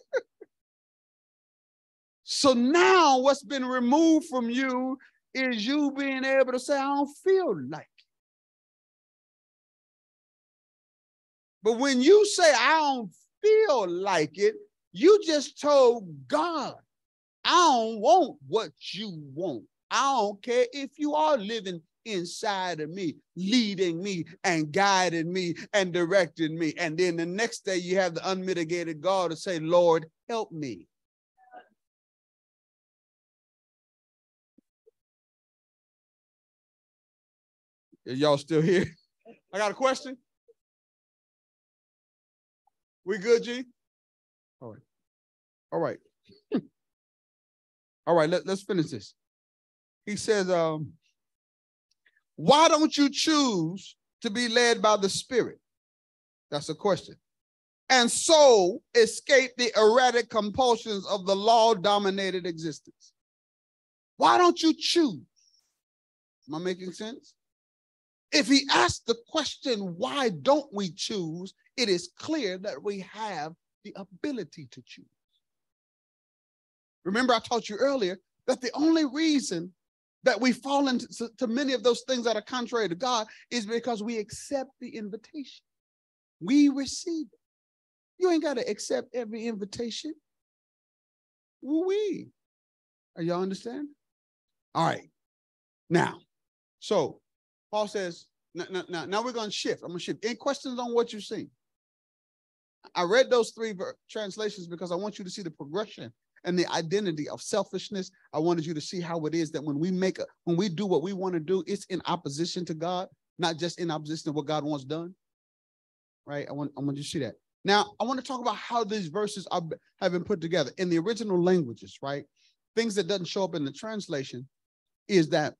so now what's been removed from you is you being able to say, I don't feel like it. But when you say, I don't feel like it, you just told God, I don't want what you want. I don't care if you are living inside of me, leading me and guiding me and directing me. And then the next day you have the unmitigated God to say, Lord, help me. Y'all still here? I got a question. We good, G? All right. All right. All right, let, let's finish this. He says, um, why don't you choose to be led by the Spirit? That's a question. And so escape the erratic compulsions of the law dominated existence. Why don't you choose? Am I making sense? If he asks the question, why don't we choose? It is clear that we have the ability to choose. Remember, I taught you earlier that the only reason that we fall into to many of those things that are contrary to God is because we accept the invitation. We receive it. You ain't got to accept every invitation. We. Are y'all understand? All right. Now, so Paul says, now, now, now we're going to shift. I'm going to shift. Any questions on what you've seen? I read those three translations because I want you to see the progression and the identity of selfishness. I wanted you to see how it is that when we make a, when we do what we want to do, it's in opposition to God, not just in opposition to what God wants done. Right? I want I want you to see that. Now, I want to talk about how these verses are, have been put together in the original languages, right? Things that doesn't show up in the translation is that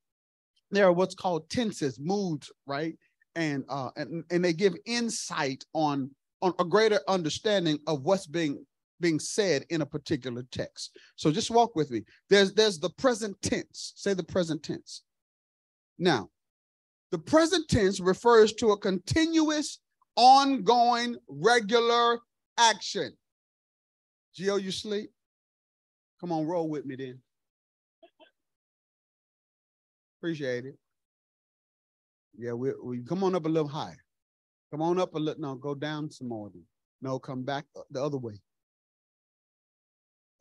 there are what's called tenses, moods, right? And uh and, and they give insight on on a greater understanding of what's being being said in a particular text. So just walk with me. There's there's the present tense. Say the present tense. Now, the present tense refers to a continuous, ongoing, regular action. Geo, you sleep? Come on, roll with me then. Appreciate it. Yeah, we, we come on up a little higher. Come on up a little. No, go down some more. Then. No, come back the other way.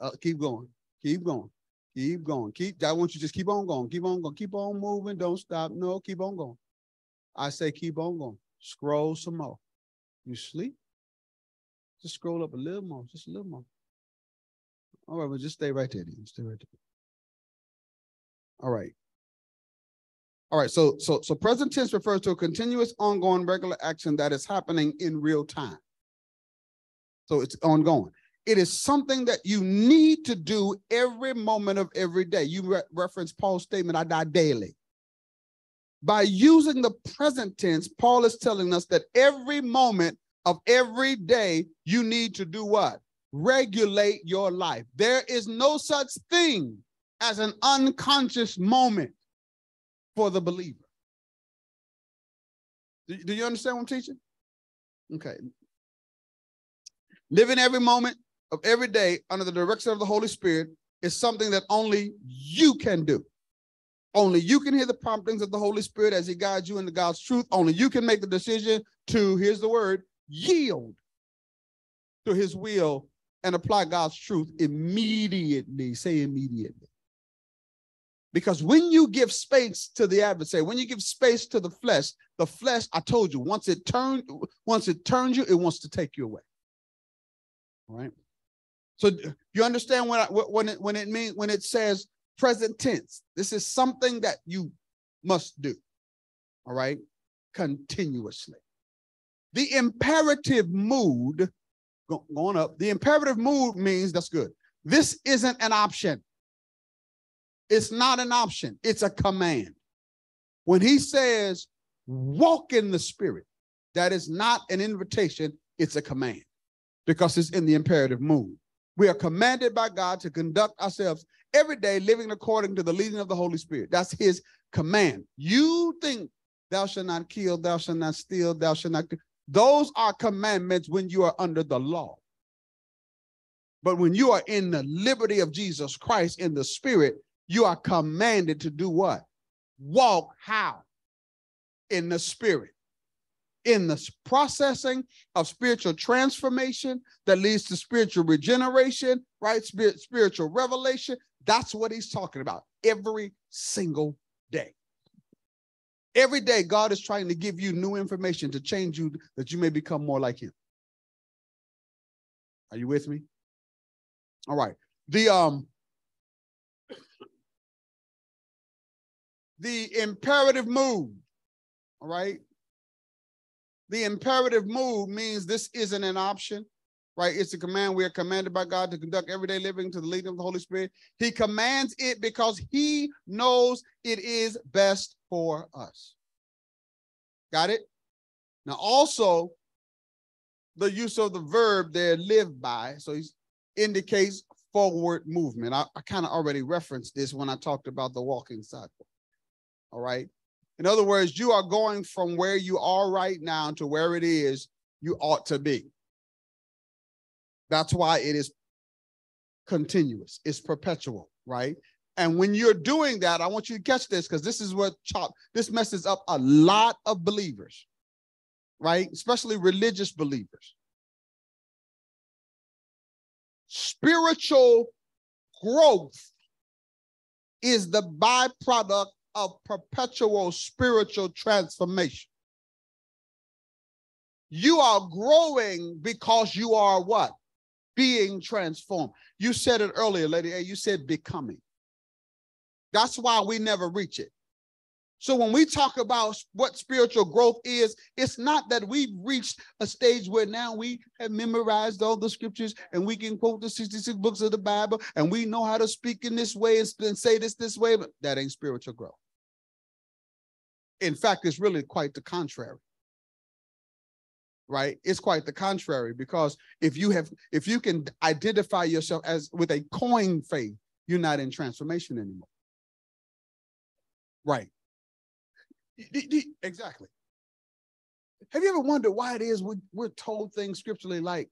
Uh, keep going. Keep going. Keep going. Keep. I want you just keep on going. Keep on going. Keep on moving. Don't stop. No, keep on going. I say keep on going. Scroll some more. You sleep? Just scroll up a little more. Just a little more. All right, well, just stay right there. Then. Stay right there. All right. All right. So, so, so present tense refers to a continuous, ongoing, regular action that is happening in real time. So it's ongoing. It is something that you need to do every moment of every day. You re- reference Paul's statement, I die daily. By using the present tense, Paul is telling us that every moment of every day, you need to do what? Regulate your life. There is no such thing as an unconscious moment for the believer. Do, you understand what I'm teaching? Okay. Living every moment of every day under the direction of the Holy Spirit is something that only you can do. Only you can hear the promptings of the Holy Spirit as He guides you into God's truth. Only you can make the decision to, here's the word, yield to His will and apply God's truth immediately. Say immediately. Because when you give space to the adversary, when you give space to the flesh, the flesh, I told you, once it turns, once it turns you, it wants to take you away. All right. So you understand when I, when it when it means when it says present tense. This is something that you must do. All right, continuously. The imperative mood going up. The imperative mood means that's good. This isn't an option. It's not an option. It's a command. When he says walk in the spirit, that is not an invitation. It's a command because it's in the imperative mood. We are commanded by God to conduct ourselves every day living according to the leading of the Holy Spirit. That's his command. You think thou shalt not kill, thou shalt not steal, thou shalt not. Those are commandments when you are under the law. But when you are in the liberty of Jesus Christ in the spirit, you are commanded to do what? Walk how? In the spirit in the processing of spiritual transformation that leads to spiritual regeneration, right? Spirit, spiritual revelation. That's what he's talking about every single day. Every day, God is trying to give you new information to change you that you may become more like him. Are you with me? All right. The um the imperative mood, all right? The imperative mood means this isn't an option, right? It's a command. We are commanded by God to conduct everyday living to the leading of the Holy Spirit. He commands it because he knows it is best for us. Got it? Now, also, the use of the verb there, live by, so he indicates forward movement. I, I kind of already referenced this when I talked about the walking cycle. All right. In other words, you are going from where you are right now to where it is you ought to be. That's why it is continuous, it's perpetual, right? And when you're doing that, I want you to catch this because this is what chop this messes up a lot of believers, right? Especially religious believers. Spiritual growth is the byproduct of perpetual spiritual transformation. You are growing because you are what? Being transformed. You said it earlier, Lady A. You said becoming. That's why we never reach it. So when we talk about what spiritual growth is, it's not that we've reached a stage where now we have memorized all the scriptures and we can quote the 66 books of the Bible and we know how to speak in this way and say this this way, but that ain't spiritual growth. In fact, it's really quite the contrary. Right? It's quite the contrary because if you have, if you can identify yourself as with a coin faith, you're not in transformation anymore. Right. Exactly. Have you ever wondered why it is we, we're told things scripturally like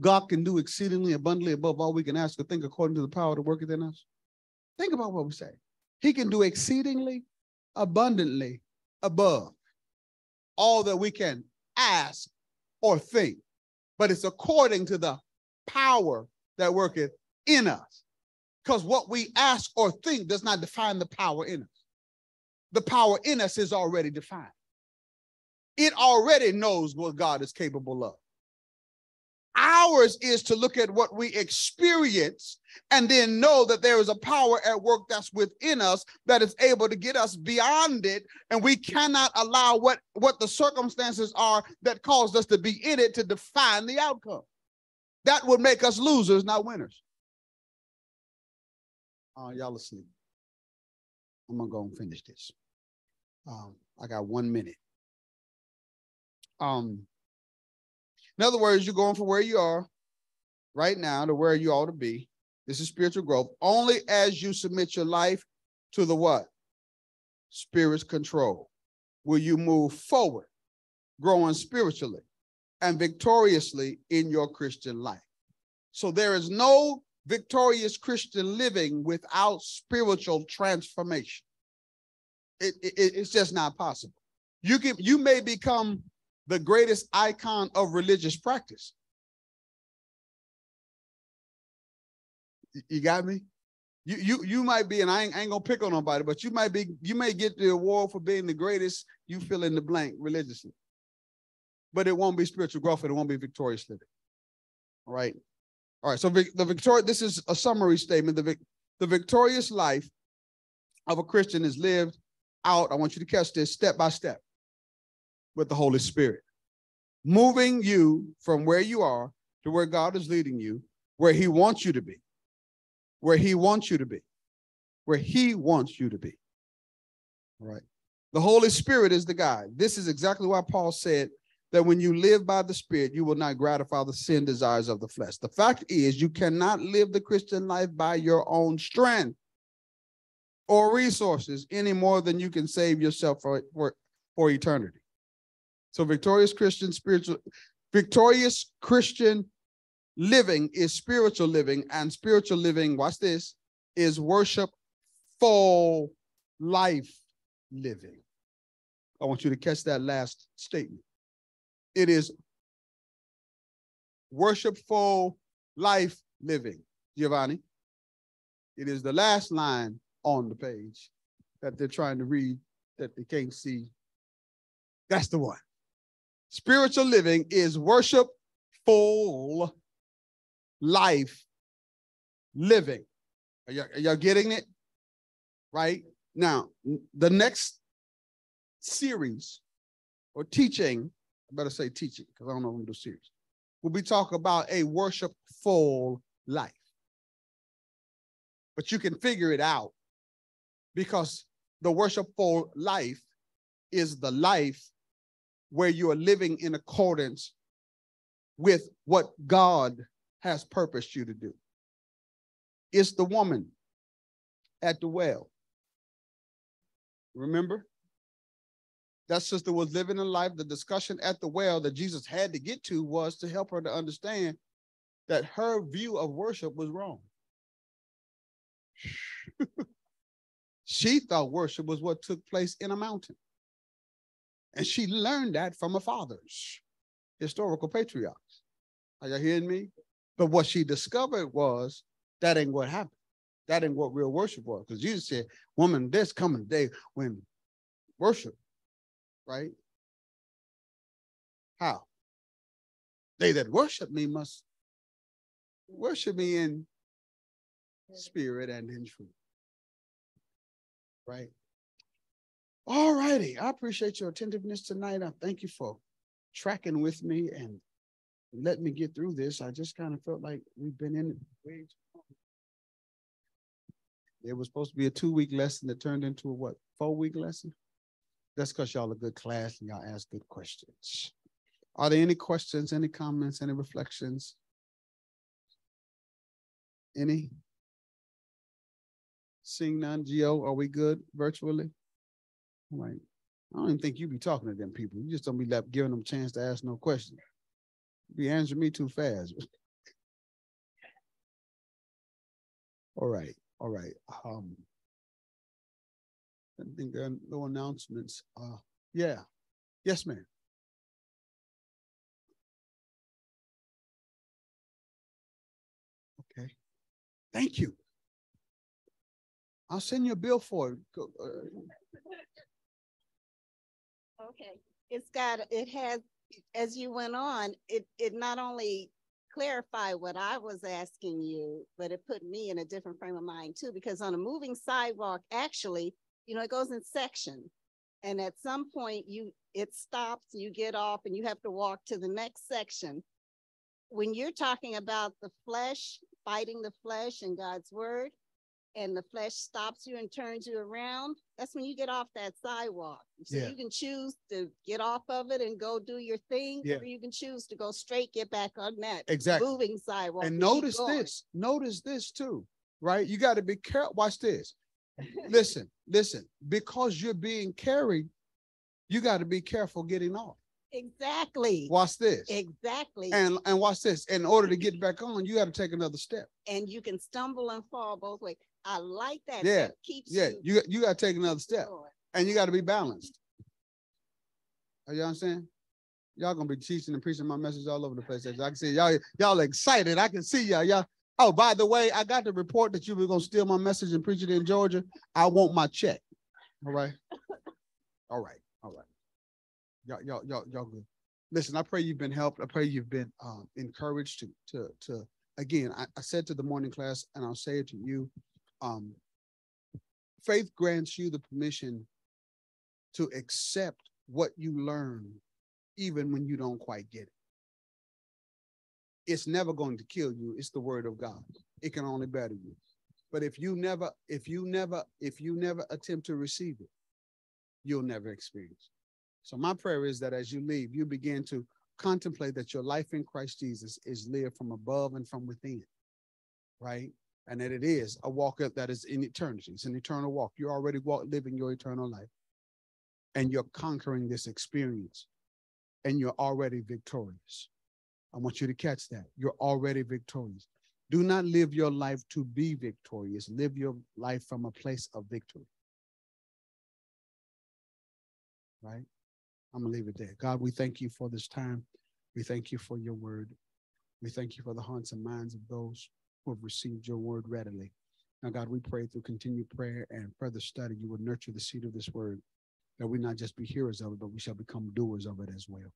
God can do exceedingly abundantly above all we can ask or think according to the power that worketh in us? Think about what we say. He can do exceedingly abundantly above all that we can ask or think, but it's according to the power that worketh in us. Because what we ask or think does not define the power in us. The power in us is already defined. It already knows what God is capable of. Ours is to look at what we experience and then know that there is a power at work that's within us that is able to get us beyond it. And we cannot allow what, what the circumstances are that caused us to be in it to define the outcome. That would make us losers, not winners. Uh, y'all asleep. I'm gonna go and finish this. Um, I got one minute. Um, in other words, you're going from where you are right now to where you ought to be. This is spiritual growth. Only as you submit your life to the what? Spirit's control. Will you move forward, growing spiritually and victoriously in your Christian life? So there is no victorious Christian living without spiritual transformation. It, it, it's just not possible. You can you may become the greatest icon of religious practice. You got me? You you you might be, and I ain't, I ain't gonna pick on nobody, but you might be, you may get the award for being the greatest, you fill in the blank religiously. But it won't be spiritual growth, and it won't be victorious living. All right. All right. So the victoria, this is a summary statement. The, the victorious life of a Christian is lived out. I want you to catch this step by step with the Holy Spirit, moving you from where you are to where God is leading you, where He wants you to be, where He wants you to be, where He wants you to be. All right. The Holy Spirit is the guide. This is exactly why Paul said that when you live by the Spirit, you will not gratify the sin desires of the flesh. The fact is, you cannot live the Christian life by your own strength or resources any more than you can save yourself for, for, for eternity. So victorious Christian spiritual, victorious Christian living is spiritual living, and spiritual living, watch this, is worship full life living. I want you to catch that last statement. It is worshipful life living, Giovanni. It is the last line on the page that they're trying to read that they can't see. That's the one. Spiritual living is worshipful life living. Are y'all, are y'all getting it? Right? Now, the next series or teaching, I better say teaching because I don't know if I'm do series, will be talking about a worshipful life. But you can figure it out because the worshipful life is the life where you are living in accordance with what God has purposed you to do. It's the woman at the well. Remember? That sister was living a life. The discussion at the well that Jesus had to get to was to help her to understand that her view of worship was wrong. she thought worship was what took place in a mountain. And she learned that from her fathers, historical patriarchs. Are you hearing me? But what she discovered was that ain't what happened. That ain't what real worship was. Because Jesus said, Woman, there's coming day when worship, right? How? They that worship me must worship me in spirit and in truth. Right? All righty. I appreciate your attentiveness tonight. I thank you for tracking with me and letting me get through this. I just kind of felt like we've been in it way too long. It was supposed to be a two week lesson that turned into a what, four week lesson? That's because y'all a good class and y'all ask good questions. Are there any questions, any comments, any reflections? Any? Seeing none, Geo, are we good virtually? Right. I don't even think you be talking to them people. You just don't be left giving them a chance to ask no questions. You be answering me too fast. all right, all right. Um, I think there are no announcements. Uh, yeah. Yes, ma'am. Okay. Thank you. I'll send you a bill for it. Uh, Okay, it's got, it has, as you went on, it, it not only clarified what I was asking you, but it put me in a different frame of mind too, because on a moving sidewalk, actually, you know, it goes in section. And at some point you, it stops, you get off and you have to walk to the next section. When you're talking about the flesh, fighting the flesh and God's word, and the flesh stops you and turns you around, that's when you get off that sidewalk. So Yeah. you can choose to get off of it and go do your thing, Yeah. or you can choose to go straight, get back on that Exactly. moving sidewalk. And keep notice this, notice this too, right? You got to be careful. Watch this. Listen, listen, because you're being carried, you got to be careful getting off. Exactly. Watch this. Exactly. And and watch this. In order to get back on, you got to take another step. and you can stumble and fall both ways. I like that. Yeah, That keeps Yeah, you you you got to take another step, going. and you got to be balanced. Are you understand? Y'all gonna be teaching and preaching my message all over the place. I can see y'all y'all excited. I can see y'all. Y'all. Oh, by the way, I got the report that you were gonna steal my message and preach it in Georgia. I want my check. All right. All right. All right. Y'all, y'all, y'all, y'all good. Listen, I pray you've been helped. I pray you've been um, encouraged to, to, to, again, I, I said to the morning class, and I'll say it to you. Um, faith grants you the permission to accept what you learn, even when you don't quite get it. It's never going to kill you. It's the word of God. It can only better you. But if you never, if you never, if you never attempt to receive it, you'll never experience. So my prayer is that as you leave, you begin to contemplate that your life in Christ Jesus is lived from above and from within, right? And that it is a walk that is in eternity. It's an eternal walk. You're already walk, living your eternal life, and you're conquering this experience, and you're already victorious. I want you to catch that. You're already victorious. Do not live your life to be victorious. Live your life from a place of victory. Right? I'm going to leave it there. God, we thank you for this time. We thank you for your word. We thank you for the hearts and minds of those who have received your word readily. Now, God, we pray through continued prayer and further study, you will nurture the seed of this word, that we not just be hearers of it, but we shall become doers of it as well.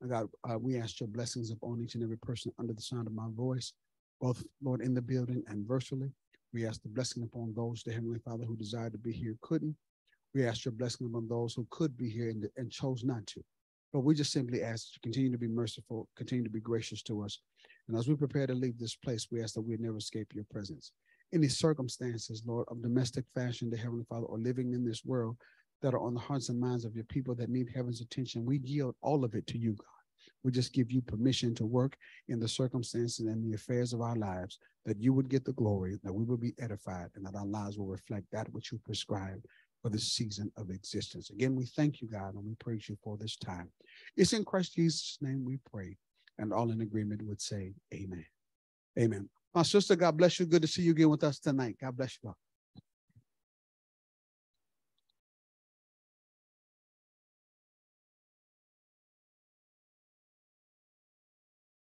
Now, God, uh, we ask your blessings upon each and every person under the sound of my voice, both, Lord, in the building and virtually. We ask the blessing upon those, the Heavenly Father, who desire to be here, couldn't. We ask your blessing upon those who could be here and, and chose not to. But we just simply ask you continue to be merciful, continue to be gracious to us. And as we prepare to leave this place, we ask that we never escape your presence. Any circumstances, Lord, of domestic fashion, the Heavenly Father, or living in this world that are on the hearts and minds of your people that need heaven's attention, we yield all of it to you, God. We just give you permission to work in the circumstances and the affairs of our lives, that you would get the glory, that we would be edified, and that our lives will reflect that which you prescribed for this season of existence. Again, we thank you, God, and we praise you for this time. It's in Christ Jesus' name we pray, and all in agreement would say, Amen. Amen. My sister, God bless you. Good to see you again with us tonight. God bless you all.